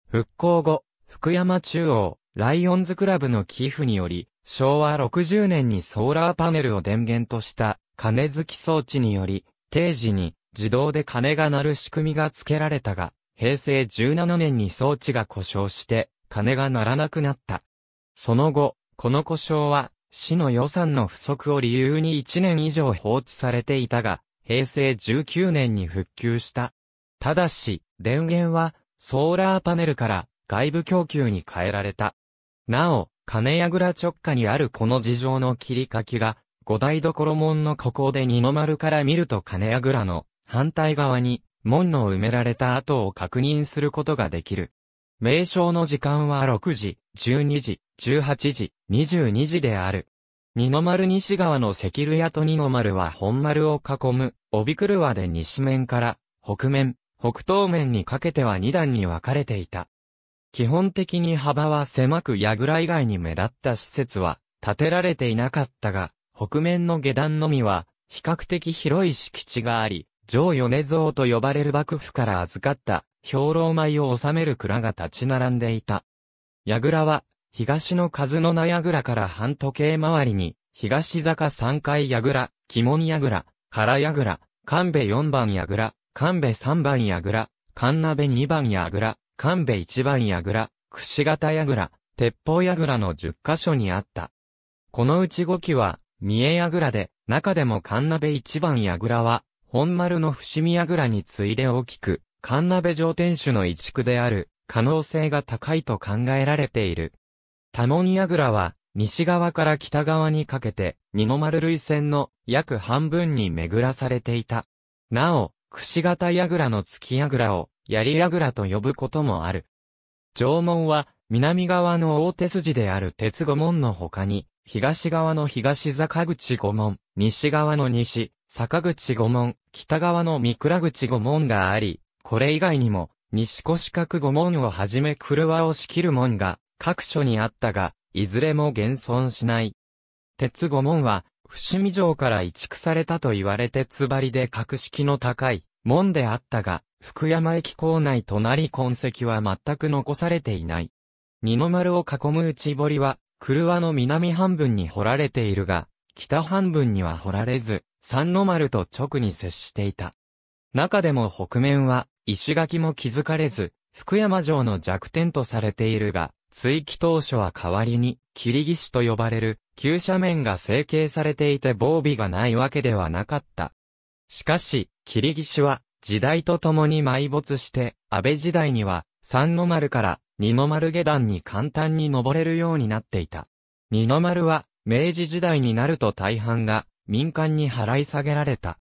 復興後、福山中央、ライオンズクラブの寄付により、昭和60年にソーラーパネルを電源とした金付き装置により、定時に自動で鐘が鳴る仕組みが付けられたが、平成17年に装置が故障して、鐘が鳴らなくなった。その後、この故障は、市の予算の不足を理由に1年以上放置されていたが、平成19年に復旧した。ただし、電源は、ソーラーパネルから外部供給に変えられた。なお、金櫓直下にあるこの事情の切り書きが、五台所門のここで二の丸から見ると金櫓の反対側に門の埋められた跡を確認することができる。名称の時間は6時、12時、18時、22時である。二の丸西側の石ル屋と二の丸は本丸を囲む、帯車で西面から北面、北東面にかけては二段に分かれていた。基本的に幅は狭く櫓以外に目立った施設は建てられていなかったが、北面の下段のみは比較的広い敷地があり、上米蔵と呼ばれる幕府から預かった兵糧米を収める蔵が立ち並んでいた。櫓は、東の数の名櫓から半時計回りに、東坂三階櫓、鬼門櫓、唐櫓、神戸四番櫓、神戸三番櫓、神鍋二番櫓、神戸一番櫓、串型櫓、鉄砲櫓の10カ所にあった。このうち5機は、三重櫓で、中でも神鍋一番櫓は、本丸の伏見櫓に次いで大きく、神鍋上天守の一区である、可能性が高いと考えられている。多門櫓は、西側から北側にかけて、二の丸類線の約半分に巡らされていた。なお、串型櫓の月櫓を、槍櫓と呼ぶこともある。城門は、南側の大手筋である鉄五門の他に、東側の東坂口五門、西側の西、坂口五門、北側の三倉口五門があり、これ以外にも、西腰角五門をはじめ車を仕切る門が各所にあったが、いずれも現存しない。鉄五門は、伏見城から移築されたと言われ鉄張りで格式の高い門であったが、福山駅構内隣痕跡は全く残されていない。二の丸を囲む内堀は、車の南半分に掘られているが、北半分には掘られず、三の丸と直に接していた。中でも北面は、石垣も築かれず、福山城の弱点とされているが、追記当初は代わりに、霧岸と呼ばれる、急斜面が成形されていて防備がないわけではなかった。しかし、霧岸は、時代とともに埋没して、安倍時代には、三の丸から二の丸下段に簡単に登れるようになっていた。二の丸は、明治時代になると大半が民間に払い下げられた。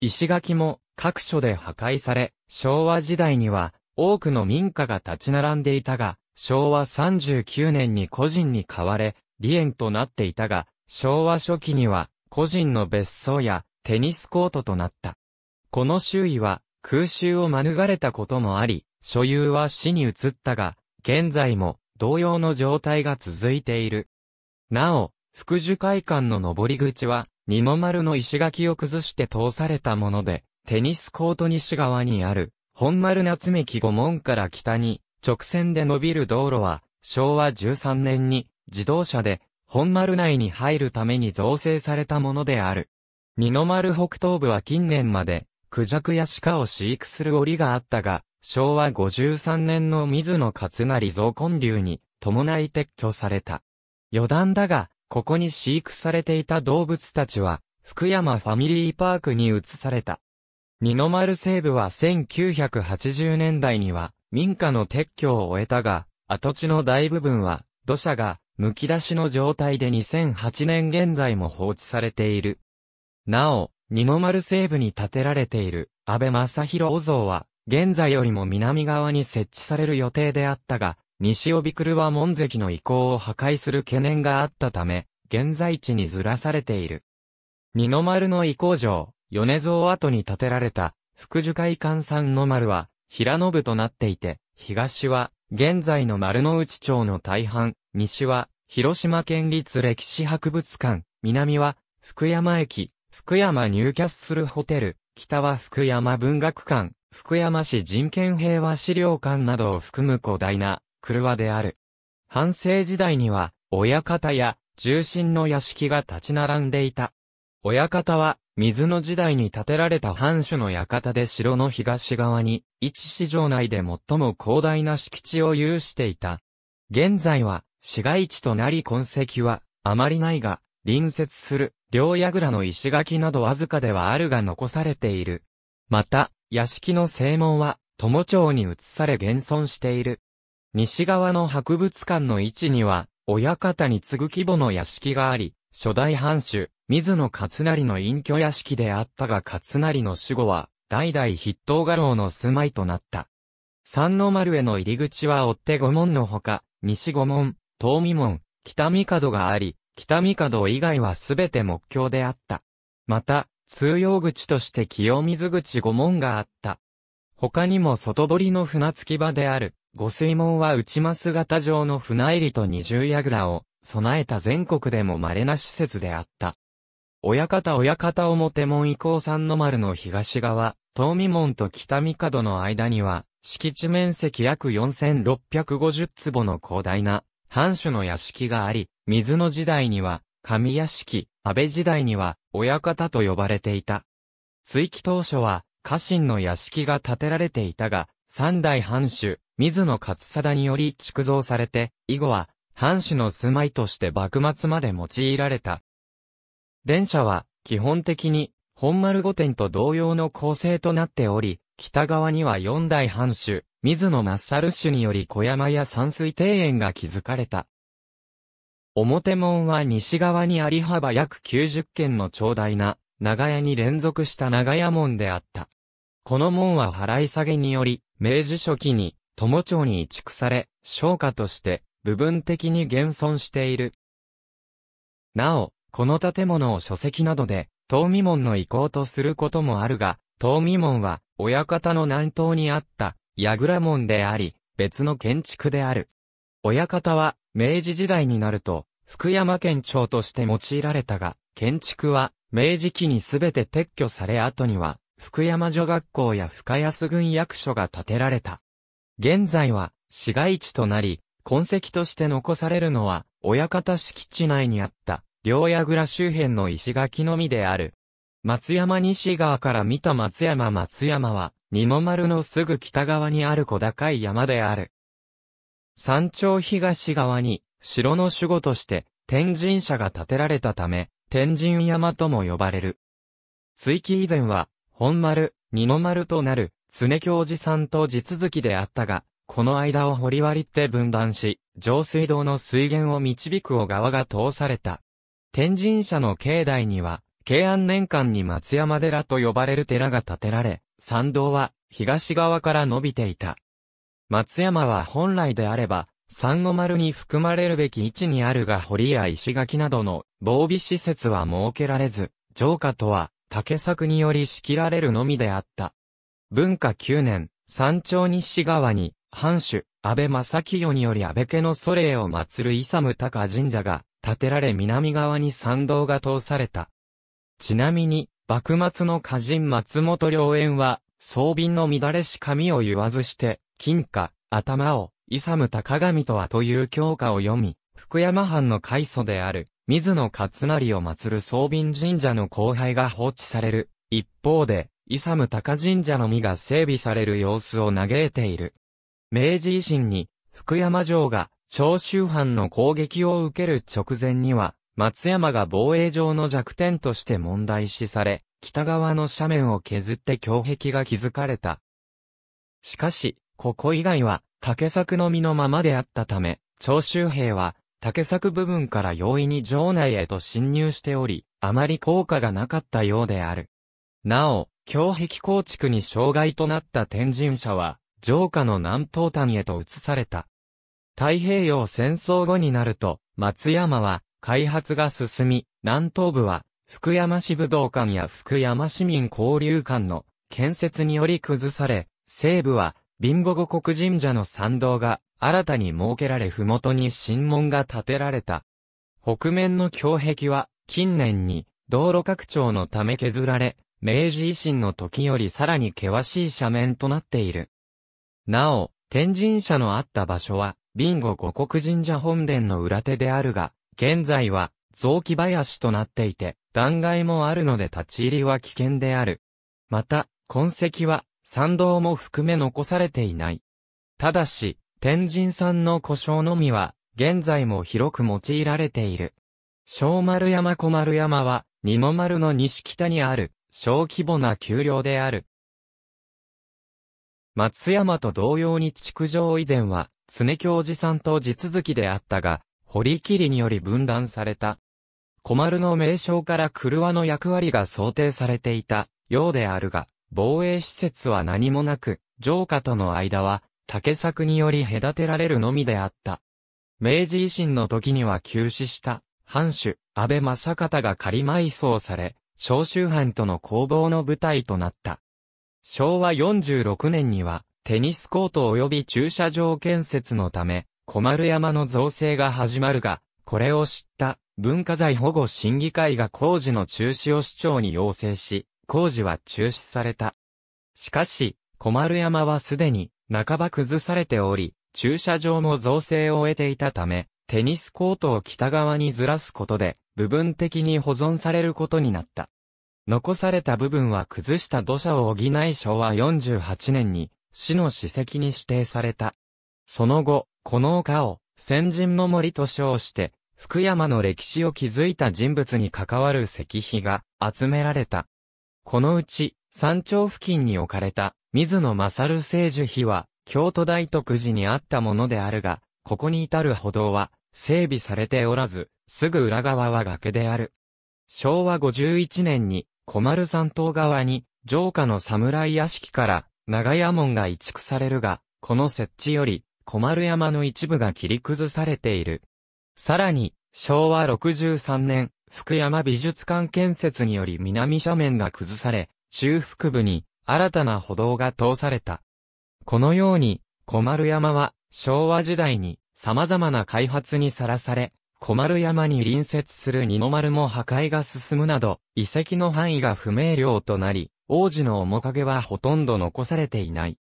石垣も各所で破壊され、昭和時代には多くの民家が立ち並んでいたが、昭和39年に個人に買われ、離縁となっていたが、昭和初期には個人の別荘やテニスコートとなった。この周囲は空襲を免れたこともあり、所有は市に移ったが、現在も同様の状態が続いている。なお、福寿会館の上り口は、二の丸の石垣を崩して通されたもので、テニスコート西側にある、本丸夏目木五門から北に、直線で伸びる道路は、昭和13年に、自動車で、本丸内に入るために造成されたものである。二の丸北東部は近年まで、クジャクや鹿を飼育する檻があったが、昭和53年の水野勝成増根流に伴い撤去された。余談だが、ここに飼育されていた動物たちは、福山ファミリーパークに移された。二の丸西部は1980年代には民家の撤去を終えたが、跡地の大部分は土砂が剥き出しの状態で2008年現在も放置されている。なお、二の丸西部に建てられている安倍正宏お像は、現在よりも南側に設置される予定であったが、西帯車門関の遺構を破壊する懸念があったため、現在地にずらされている。二の丸の遺構城、米蔵跡に建てられた、福寿会館三の丸は、平野部となっていて、東は、現在の丸の内町の大半、西は、広島県立歴史博物館、南は、福山駅、福山ニューキャッスルホテル、北は福山文学館、福山市人権平和資料館などを含む広大な、車である。半世時代には、親方や、重心の屋敷が立ち並んでいた。親方は、水の時代に建てられた藩主の館で城の東側に、一市場内で最も広大な敷地を有していた。現在は、市街地となり痕跡は、あまりないが、隣接する、両櫓の石垣などわずかではあるが残されている。また、屋敷の正門は、友町に移され現存している。西側の博物館の位置には、親方に次ぐ規模の屋敷があり、初代藩主、水野勝成の隠居屋敷であったが勝成の死後は、代々筆頭画廊の住まいとなった。三の丸への入り口は追って五門のほか、西五門、東美門、北三角があり、北三角以外はすべて木橋であった。また、通用口として清水口五門があった。他にも外堀の船着き場である、五水門は内増型状の船入りと二重櫓を備えた全国でも稀な施設であった。親方親方表門以降三の丸の東側、東美門と北三角の間には、敷地面積約4650坪の広大な、藩主の屋敷があり、水の時代には、神屋敷、安倍時代には、親方と呼ばれていた。追記当初は、家臣の屋敷が建てられていたが、三代藩主、水野勝貞により築造されて、以後は、藩主の住まいとして幕末まで用いられた。電車は、基本的に、本丸御殿と同様の構成となっており、北側には四代藩主、水野勝主により小山や山水庭園が築かれた。表門は西側にあり幅約90軒の長大な、長屋に連続した長屋門であった。この門は払い下げにより、明治初期に、友町に移築され、商家として、部分的に現存している。なお、この建物を書籍などで、東美門の遺構とすることもあるが、東美門は、親方の南東にあった、櫓門であり、別の建築である。親方は、明治時代になると、福山県庁として用いられたが、建築は、明治期にすべて撤去され後には、福山女学校や深安郡役所が建てられた。現在は、市街地となり、痕跡として残されるのは、親方敷地内にあった、両櫓周辺の石垣のみである。松山西側から見た松山松山は、二の丸のすぐ北側にある小高い山である。山頂東側に、城の守護として、天神社が建てられたため、天神山とも呼ばれる。追記以前は、本丸、二の丸となる、常教寺さんと地続きであったが、この間を掘り割って分断し、上水道の水源を導く小川が通された。天神社の境内には、慶安年間に松山寺と呼ばれる寺が建てられ、参道は東側から伸びていた。松山は本来であれば、三の丸に含まれるべき位置にあるが堀や石垣などの防備施設は設けられず、城下とは竹作により仕切られるのみであった。文化9年、山頂西側に、藩主、安倍正清により安倍家の祖霊を祀るイサム高神社が建てられ南側に参道が通された。ちなみに、幕末の歌人松本良縁は、装備の乱れし髪を言わずして、金貨、頭を、イサム高神とはという教科を読み、福山藩の開祖である、水野勝成を祀る装備神社の後輩が放置される。一方で、イサム高神社の実が整備される様子を嘆いている。明治維新に、福山城が長州藩の攻撃を受ける直前には、松山が防衛上の弱点として問題視され、北側の斜面を削って胸壁が築かれた。しかし、ここ以外は竹作のみのままであったため、長州兵は竹作部分から容易に城内へと侵入しており、あまり効果がなかったようである。なお、胸壁構築に障害となった天神社は、城下の南東端へと移された。太平洋戦争後になると、松山は開発が進み、南東部は福山市武道館や福山市民交流館の建設により崩され、西部は貧後五国神社の参道が新たに設けられ麓に神門が建てられた。北面の胸壁は近年に道路拡張のため削られ、明治維新の時よりさらに険しい斜面となっている。なお、天神社のあった場所は、貧後五国神社本殿の裏手であるが、現在は雑木林となっていて、断崖もあるので立ち入りは危険である。また、痕跡は、参道も含め残されていない。ただし、天神産の故障のみは、現在も広く用いられている。小丸山小丸山は、二の丸の西北にある、小規模な丘陵である。松山と同様に築城以前は、常京寺さんと地続きであったが、堀切により分断された。小丸の名称から車の役割が想定されていたようであるが、防衛施設は何もなく、城下との間は、竹作により隔てられるのみであった。明治維新の時には急死した、藩主、安倍正方が仮埋葬され、長州藩との攻防の舞台となった。昭和46年には、テニスコート及び駐車場建設のため、小丸山の造成が始まるが、これを知った文化財保護審議会が工事の中止を市長に要請し、工事は中止された。しかし、小丸山はすでに半ば崩されており、駐車場も造成を終えていたため、テニスコートを北側にずらすことで、部分的に保存されることになった。残された部分は崩した土砂を補い昭和48年に市の史跡に指定された。その後、この丘を先人の森と称して、福山の歴史を築いた人物に関わる石碑が集められた。このうち、山頂付近に置かれた、水野勝聖樹碑は、京都大徳寺にあったものであるが、ここに至る歩道は、整備されておらず、すぐ裏側は崖である。昭和51年に、小丸山東側に、城下の侍屋敷から、長屋門が移築されるが、この設置より、小丸山の一部が切り崩されている。さらに、昭和63年、福山美術館建設により南斜面が崩され、中腹部に新たな歩道が通された。このように、小丸山は昭和時代に様々な開発にさらされ、小丸山に隣接する二の丸も破壊が進むなど、遺跡の範囲が不明瞭となり、王子の面影はほとんど残されていない。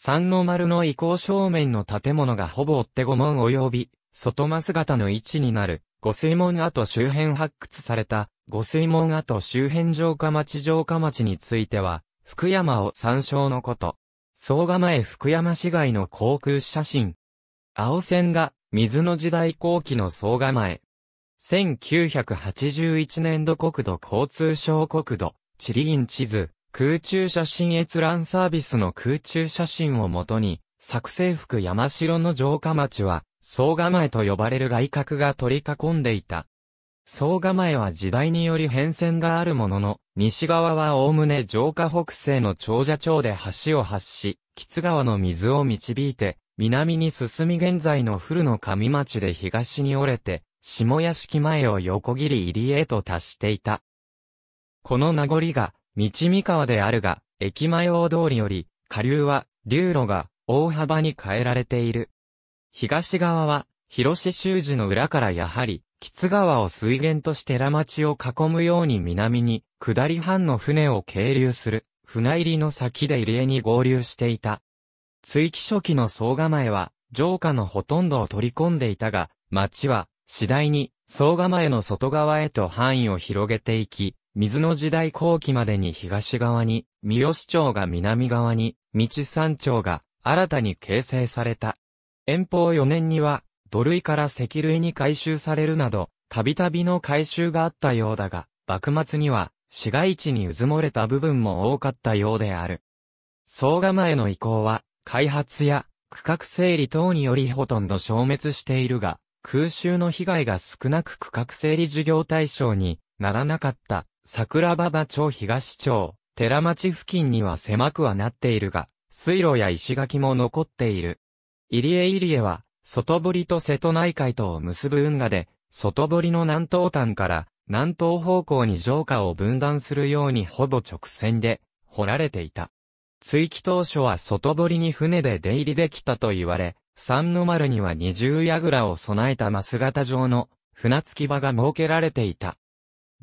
三の丸の移行正面の建物がほぼ追って五門及び、外間姿の位置になる、五水門跡周辺発掘された、五水門跡周辺城下町城下町については、福山を参照のこと。総構前福山市街の航空写真。青線が、水の時代後期の総構前。1981年度国土交通省国土、地理院地図、空中写真閲覧サービスの空中写真をもとに、作成福山城の城下町は、総構えと呼ばれる外角が取り囲んでいた。総構えは時代により変遷があるものの、西側はおおむね城下北西の長者町で橋を発し、吉川の水を導いて、南に進み現在の古の上町で東に折れて、下屋敷前を横切り入りへと達していた。この名残が、道三川であるが、駅前大通りより、下流は、流路が、大幅に変えられている。東側は、広志修寺の裏からやはり、吉川を水源として寺町を囲むように南に、下り藩の船を係留する、船入りの先で入江に合流していた。追記初期の総構えは、城下のほとんどを取り込んでいたが、町は、次第に、総構えの外側へと範囲を広げていき、水の時代後期までに東側に、三好町が南側に、道山町が新たに形成された。遠方4年には、土塁から石類に回収されるなど、たびたびの回収があったようだが、幕末には、市街地にうずもれた部分も多かったようである。総構への移行は、開発や区画整理等によりほとんど消滅しているが、空襲の被害が少なく区画整理事業対象にならなかった桜馬場町東町、寺町付近には狭くはなっているが、水路や石垣も残っている。入江入江は、外堀と瀬戸内海とを結ぶ運河で、外堀の南東端から南東方向に城下を分断するようにほぼ直線で掘られていた。追記当初は外堀に船で出入りできたと言われ、三の丸には二重櫓を備えたマス型状の船着き場が設けられていた。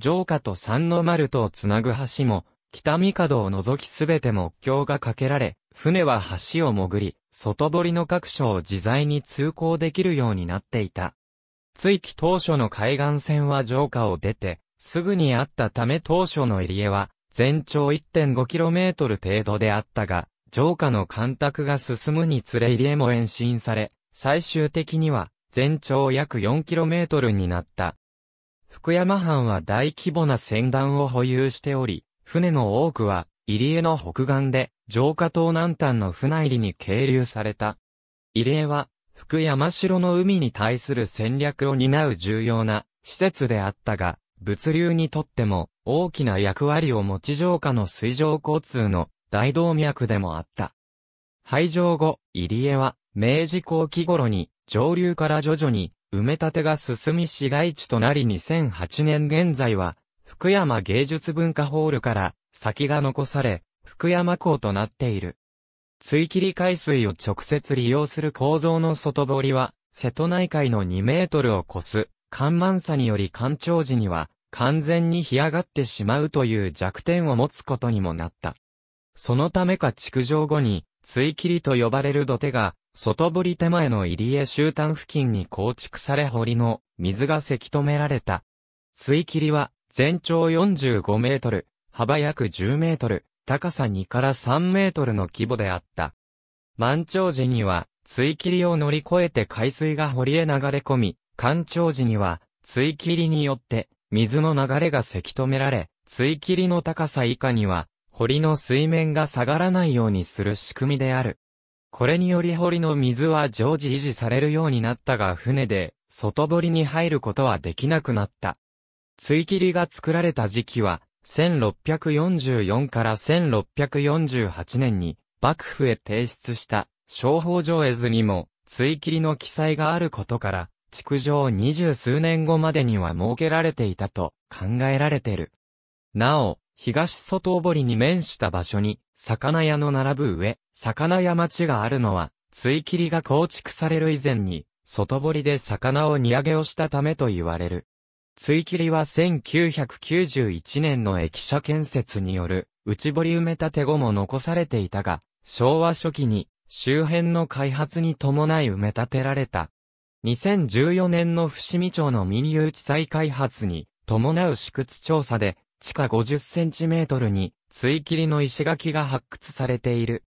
城下と三の丸とをつなぐ橋も、北三角を除きすべて木橋が架けられ、船は橋を潜り、外堀の各所を自在に通行できるようになっていた。追記当初の海岸線は城下を出て、すぐにあったため当初の入江は、全長 1.5km 程度であったが、城下の干拓が進むにつれ入江も延伸され、最終的には、全長約 4km になった。福山藩は大規模な船団を保有しており、船の多くは、入江の北岸で、城下島南端の船入りに係留された。入江は、福山城の海に対する戦略を担う重要な施設であったが、物流にとっても大きな役割を持ち城下の水上交通の大動脈でもあった。廃城後、入江は明治後期頃に上流から徐々に埋め立てが進み市街地となり2008年現在は福山芸術文化ホールから先が残され福山港となっている。追切り海水を直接利用する構造の外堀は瀬戸内海の2メートルを超す干満差により干潮時には完全に干上がってしまうという弱点を持つことにもなった。そのためか築城後に、追切りと呼ばれる土手が、外堀手前の入江終端付近に構築され堀の水がせき止められた。追切りは、全長45メートル、幅約10メートル、高さ2から3メートルの規模であった。満潮時には、追切りを乗り越えて海水が堀へ流れ込み、干潮時には、追切りによって水の流れがせき止められ、追切りの高さ以下には、堀の水面が下がらないようにする仕組みである。これにより堀の水は常時維持されるようになったが船で外堀に入ることはできなくなった。追切りが作られた時期は1644から1648年に幕府へ提出した商法上絵図にも追切りの記載があることから築城二十数年後までには設けられていたと考えられてる。なお、東外堀に面した場所に、魚屋の並ぶ上、魚屋町があるのは、追切りが構築される以前に、外堀で魚を荷上げをしたためと言われる。追切りは1991年の駅舎建設による内堀埋め立て後も残されていたが、昭和初期に周辺の開発に伴い埋め立てられた。2014年の伏見町の民有地再開発に伴う試掘調査で地下50センチメートルに追切りの石垣が発掘されている。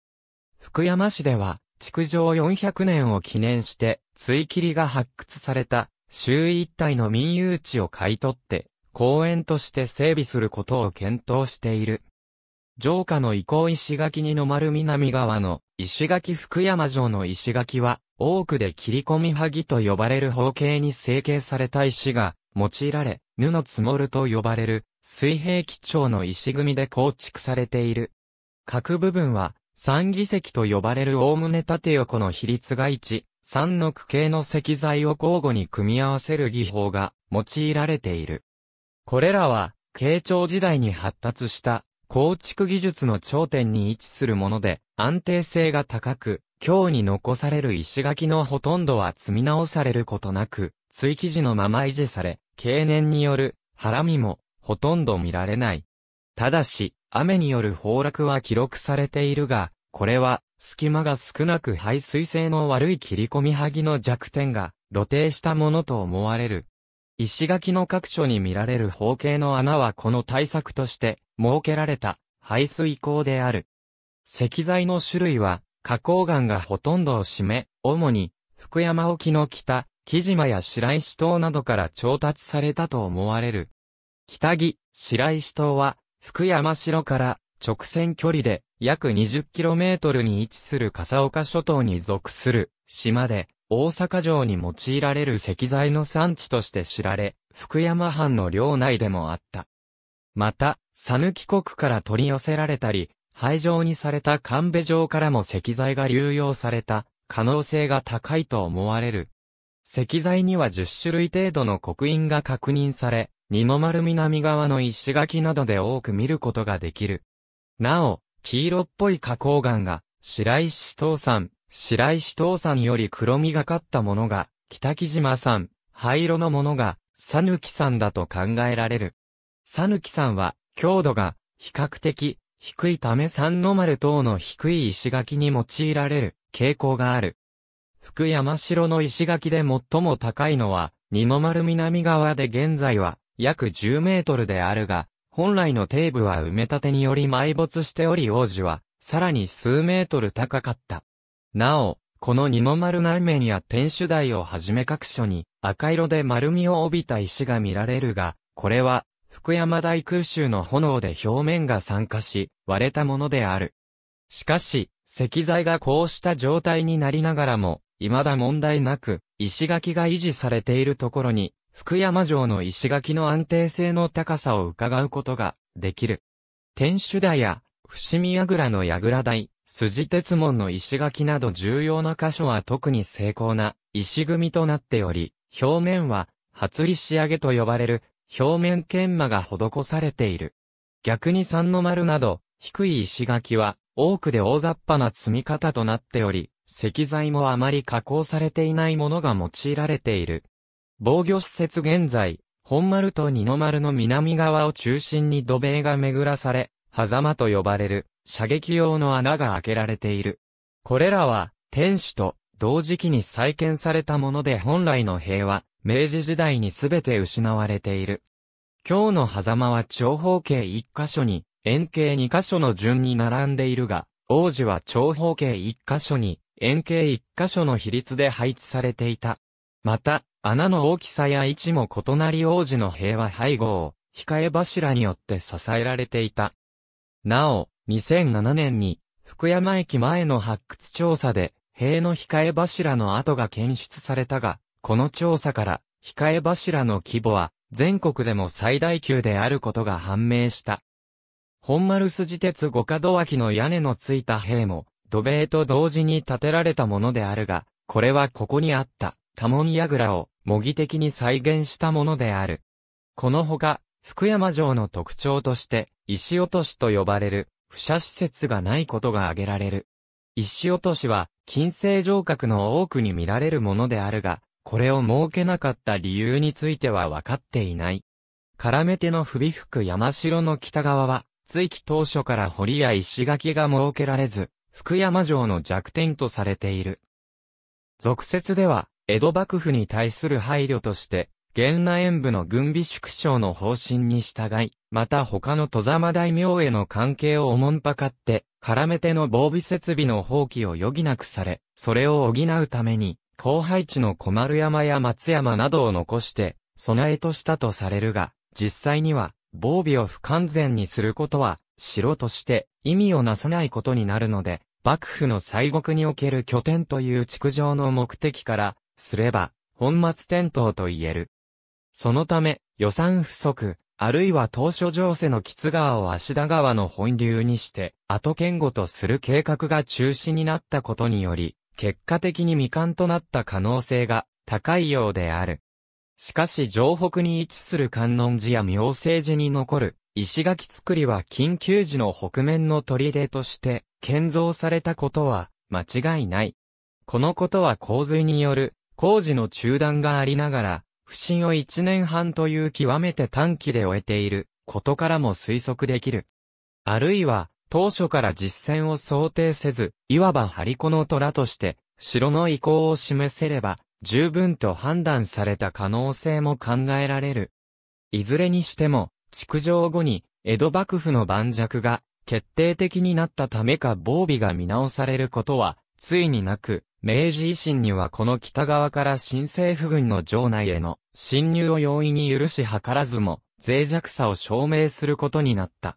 福山市では築城400年を記念して追切りが発掘された周囲一帯の民有地を買い取って公園として整備することを検討している。城下の移行石垣にの丸南側の石垣福山城の石垣は多くで切り込みはぎと呼ばれる方形に成形された石が用いられ、布積もると呼ばれる水平基調の石組みで構築されている。各部分は三義石と呼ばれる大胸縦横の比率が1、3の区形の石材を交互に組み合わせる技法が用いられている。これらは、慶長時代に発達した構築技術の頂点に位置するもので、安定性が高く、今日に残される石垣のほとんどは積み直されることなく、追記時のまま維持され、経年による、ハラミも、ほとんど見られない。ただし、雨による崩落は記録されているが、これは、隙間が少なく排水性の悪い切り込みはぎの弱点が露呈したものと思われる。石垣の各所に見られる方形の穴はこの対策として設けられた排水口である。石材の種類は花崗岩がほとんどを占め、主に、福山沖の北、木島や白石島などから調達されたと思われる。北木、白石島は、福山城から直線距離で約 20km に位置する笠岡諸島に属する島で、大阪城に用いられる石材の産地として知られ、福山藩の領内でもあった。また、佐抜国から取り寄せられたり、廃城にされた神戸城からも石材が流用された可能性が高いと思われる。石材には10種類程度の刻印が確認され、二の丸南側の石垣などで多く見ることができる。なお、黄色っぽい花崗岩が、白石東山、白石東山より黒みがかったものが、北木島山、灰色のものが、さぬき山だと考えられる。さぬき山は、強度が、比較的、低いため三の丸等の低い石垣に用いられる傾向がある。福山城の石垣で最も高いのは、二の丸南側で現在は約10メートルであるが、本来の底部は埋め立てにより埋没しており王子は、さらに数メートル高かった。なお、この二の丸内面や天守台をはじめ各所に赤色で丸みを帯びた石が見られるが、これは福山大空襲の炎で表面が酸化し、割れたものである。しかし、石材がこうした状態になりながらも、未だ問題なく、石垣が維持されているところに、福山城の石垣の安定性の高さを伺うことができる。天守台や、伏見櫓の櫓台、筋鉄門の石垣など重要な箇所は特に精巧な石組みとなっており、表面は、初り仕上げと呼ばれる表面研磨が施されている。逆に三の丸など、低い石垣は、多くで大雑把な積み方となっており、石材もあまり加工されていないものが用いられている。防御施設現在、本丸と二の丸の南側を中心に土塀が巡らされ、狭間と呼ばれる射撃用の穴が開けられている。これらは、天守と同時期に再建されたもので本来の平和、明治時代にすべて失われている。今日の狭間は長方形1箇所に、円形2箇所の順に並んでいるが、王子は長方形1箇所に、円形1箇所の比率で配置されていた。また、穴の大きさや位置も異なり王子の平和配合を、控え柱によって支えられていた。なお、2007年に、福山駅前の発掘調査で、塀の控え柱の跡が検出されたが、この調査から、控え柱の規模は、全国でも最大級であることが判明した。本丸筋鉄五角脇の屋根のついた塀も、土塀と同時に建てられたものであるが、これはここにあった、多門櫓を模擬的に再現したものである。このほか、福山城の特徴として、石落としと呼ばれる、不射施設がないことが挙げられる。石落としは、金星城郭の多くに見られるものであるが、これを設けなかった理由については分かっていない。絡めての不備福山城の北側は、追記当初から堀や石垣が設けられず、福山城の弱点とされている。俗説では、江戸幕府に対する配慮として、源内演部の軍備縮小の方針に従い、また他の戸様大名への関係をおもんぱかって、絡めての防備設備の放棄を余儀なくされ、それを補うために、後配地の小丸山や松山などを残して、備えとしたとされるが、実際には、防備を不完全にすることは、城として意味をなさないことになるので、幕府の西国における拠点という築城の目的から、すれば、本末転倒と言える。そのため、予算不足、あるいは当初上世の吉川を芦田川の本流にして、後堅固とする計画が中止になったことにより、結果的に未完となった可能性が高いようである。しかし城北に位置する観音寺や妙正寺に残る石垣作りは緊急時の北面の砦として建造されたことは間違いない。このことは洪水による工事の中断がありながら、不審を1年半という極めて短期で終えていることからも推測できる。あるいは、当初から実戦を想定せず、いわば張り子の虎として、城の意向を示せれば、十分と判断された可能性も考えられる。いずれにしても、築城後に、江戸幕府の盤石が、決定的になったためか防備が見直されることは、ついになく、明治維新にはこの北側から新政府軍の城内への侵入を容易に許し図らずも、脆弱さを証明することになった。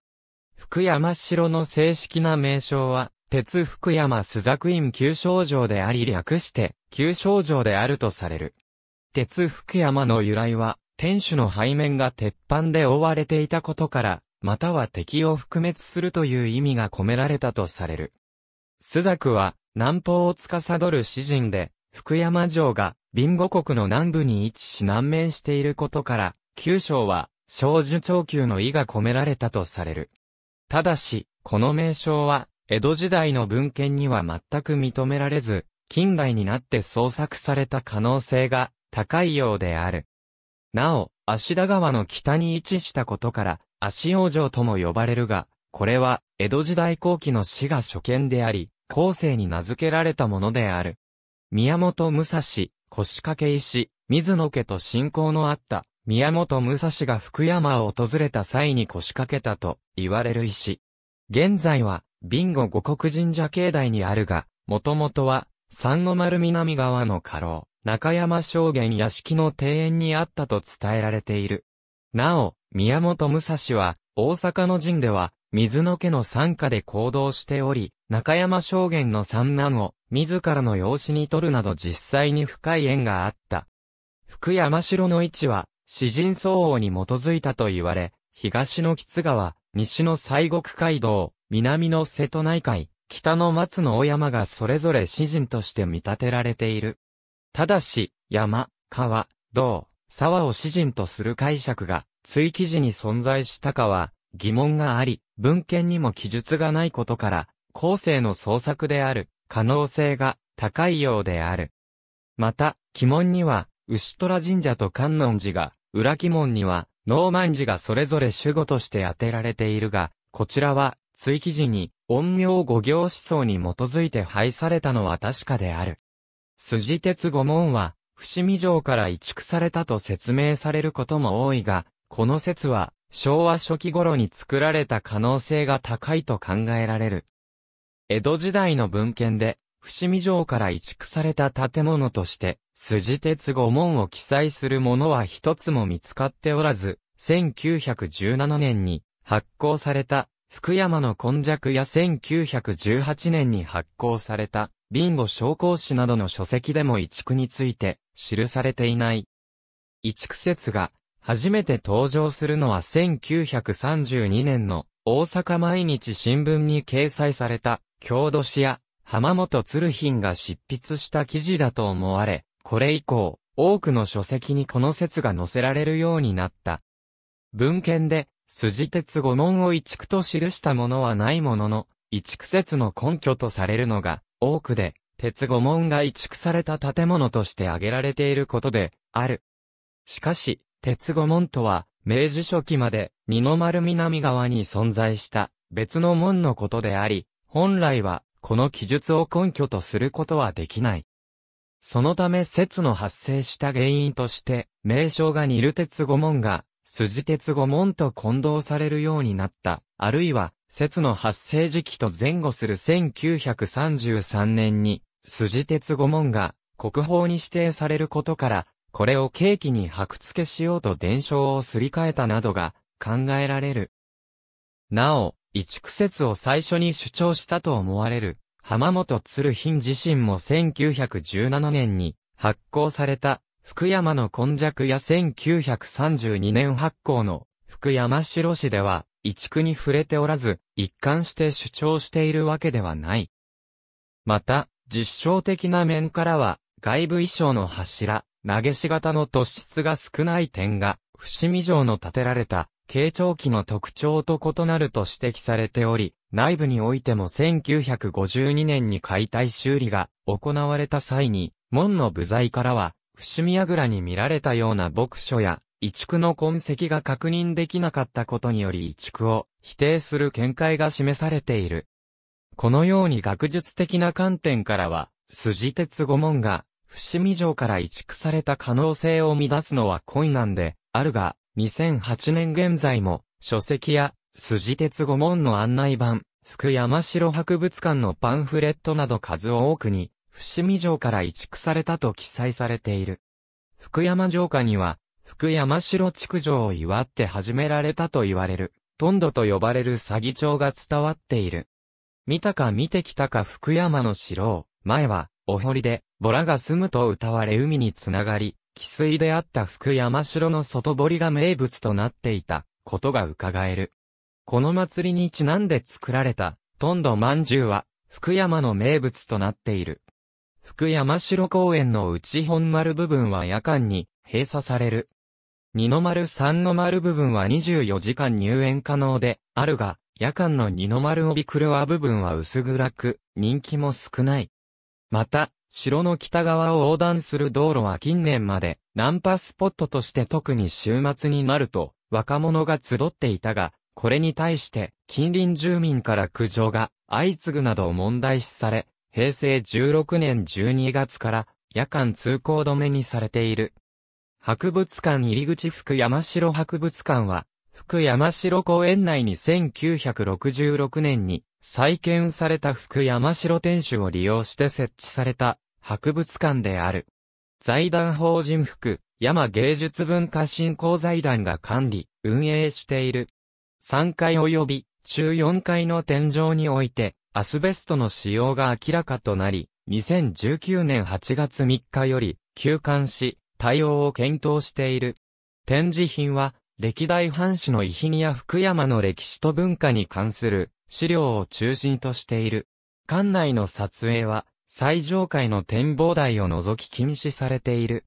福山城の正式な名称は、鉄福山朱雀院旧商城であり略して、旧商城であるとされる。鉄福山の由来は、天守の背面が鉄板で覆われていたことから、または敵を覆滅するという意味が込められたとされる。朱雀は、南方を司る詩人で、福山城が、貧後国の南部に位置し南面していることから、旧省は、小樹長久の意が込められたとされる。ただし、この名称は、江戸時代の文献には全く認められず、近代になって創作された可能性が高いようである。なお、芦田川の北に位置したことから、足王城とも呼ばれるが、これは、江戸時代後期の死が初見であり、後世に名付けられたものである。宮本武蔵、腰掛石、水野家と親交のあった、宮本武蔵が福山を訪れた際に腰掛けたと言われる石。現在は、ビンゴ五国神社境内にあるが、もともとは、三の丸南側の家老、中山証言屋敷の庭園にあったと伝えられている。なお、宮本武蔵は、大阪の陣では、水野家の参加で行動しており、中山証言の三男を、自らの養子に取るなど実際に深い縁があった。福山城の位置は、詩人相応に基づいたと言われ、東の吉川、西の西国街道、南の瀬戸内海、北の松の大山がそれぞれ詩人として見立てられている。ただし、山、川、道、沢を詩人とする解釈が、追記時に存在したかは、疑問があり、文献にも記述がないことから、後世の創作である、可能性が高いようである。また、鬼門には、牛虎神社と観音寺が、裏鬼門には、ノーマン寺がそれぞれ守護として当てられているが、こちらは、追記時に、陰陽五行思想に基づいて配されたのは確かである。筋鉄五門は、伏見城から移築されたと説明されることも多いが、この説は、昭和初期頃に作られた可能性が高いと考えられる。江戸時代の文献で、伏見城から移築された建物として、筋鉄五門を記載するものは一つも見つかっておらず、1917年に発行された福山の根弱や1918年に発行された、ビンゴ商工誌などの書籍でも移築について記されていない。移築説が初めて登場するのは1932年の大阪毎日新聞に掲載された郷土史や浜本鶴品が執筆した記事だと思われ、これ以降、多くの書籍にこの説が載せられるようになった。文献で筋鉄五門を移築と記したものはないものの、移築説の根拠とされるのが、多くで、鉄五門が移築された建物として挙げられていることで、ある。しかし、鉄五門とは、明治初期まで、二の丸南側に存在した別の門のことであり、本来は、この記述を根拠とすることはできない。そのため説の発生した原因として、名称が似る鉄五門が筋鉄五門と混同されるようになった、あるいは、説の発生時期と前後する1933年に、筋鉄五門が国宝に指定されることから、これを契機に白付けしようと伝承をすり替えたなどが考えられる。なお、移築説を最初に主張したと思われる、浜本鶴品自身も1917年に発行された福山の根弱や1932年発行の福山城市では、移築に触れておらず、一貫して主張しているわけではない。また、実証的な面からは、外部衣装の柱、投げし型の突出が少ない点が、伏見城の建てられた、慶長期の特徴と異なると指摘されており、内部においても1952年に解体修理が行われた際に、門の部材からは、伏見櫓に見られたような牧書や、移築の痕跡が確認できなかったことにより移築を否定する見解が示されている。このように学術的な観点からは、筋鉄五門が、伏見城から移築された可能性を乱すのは困難で、あるが、2008年現在も、書籍や、筋鉄五門の案内板、福山城博物館のパンフレットなど数多くに、伏見城から移築されたと記載されている。福山城下には、福山城築城を祝って始められたと言われる、トンドと呼ばれる詐欺帳が伝わっている。見たか見てきたか福山の城を、前は、お堀で、ボラが住むと歌われ海につながり、汽水であった福山城の外堀が名物となっていた、ことが伺える。この祭りにちなんで作られた、トンドまんじゅうは、福山の名物となっている。福山城公園の内本丸部分は夜間に閉鎖される。二の丸三の丸部分は24時間入園可能であるが、夜間の二の丸帯黒輪部分は薄暗く、人気も少ない。また、城の北側を横断する道路は近年までナンパスポットとして特に週末になると若者が集っていたが、これに対して近隣住民から苦情が相次ぐなど問題視され、平成16年12月から夜間通行止めにされている。博物館入口福山城博物館は、福山城公園内に1966年に再建された福山城天守を利用して設置された博物館である。財団法人福山芸術文化振興財団が管理、運営している。3階及び中4階の天井においてアスベストの使用が明らかとなり、2019年8月3日より休館し、対応を検討している。展示品は、歴代藩主の遺品や福山の歴史と文化に関する資料を中心としている。館内の撮影は、最上階の展望台を除き禁止されている。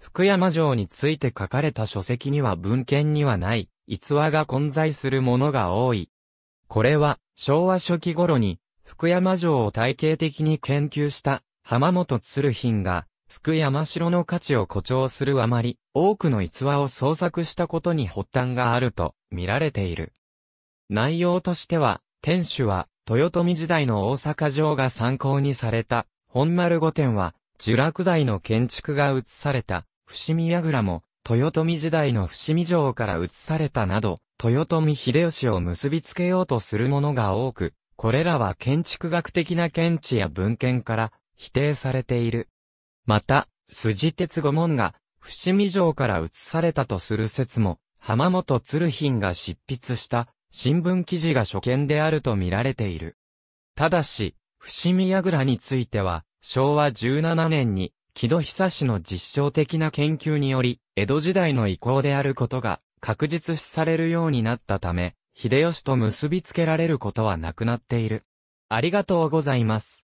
福山城について書かれた書籍には文献にはない、逸話が混在するものが多い。これは、昭和初期頃に、福山城を体系的に研究した浜本鶴品が、福山城の価値を誇張するあまり、多くの逸話を創作したことに発端があると見られている。内容としては、天守は、豊臣時代の大阪城が参考にされた、本丸御殿は、呪落台の建築が移された、伏見櫓も、豊臣時代の伏見城から移されたなど、豊臣秀吉を結びつけようとするものが多く、これらは建築学的な見地や文献から否定されている。また、筋鉄御門が、伏見城から移されたとする説も、浜本鶴品が執筆した新聞記事が初見であると見られている。ただし、伏見櫓については、昭和17年に、木戸久志の実証的な研究により、江戸時代の遺構であることが確実視されるようになったため、秀吉と結びつけられることはなくなっている。ありがとうございます。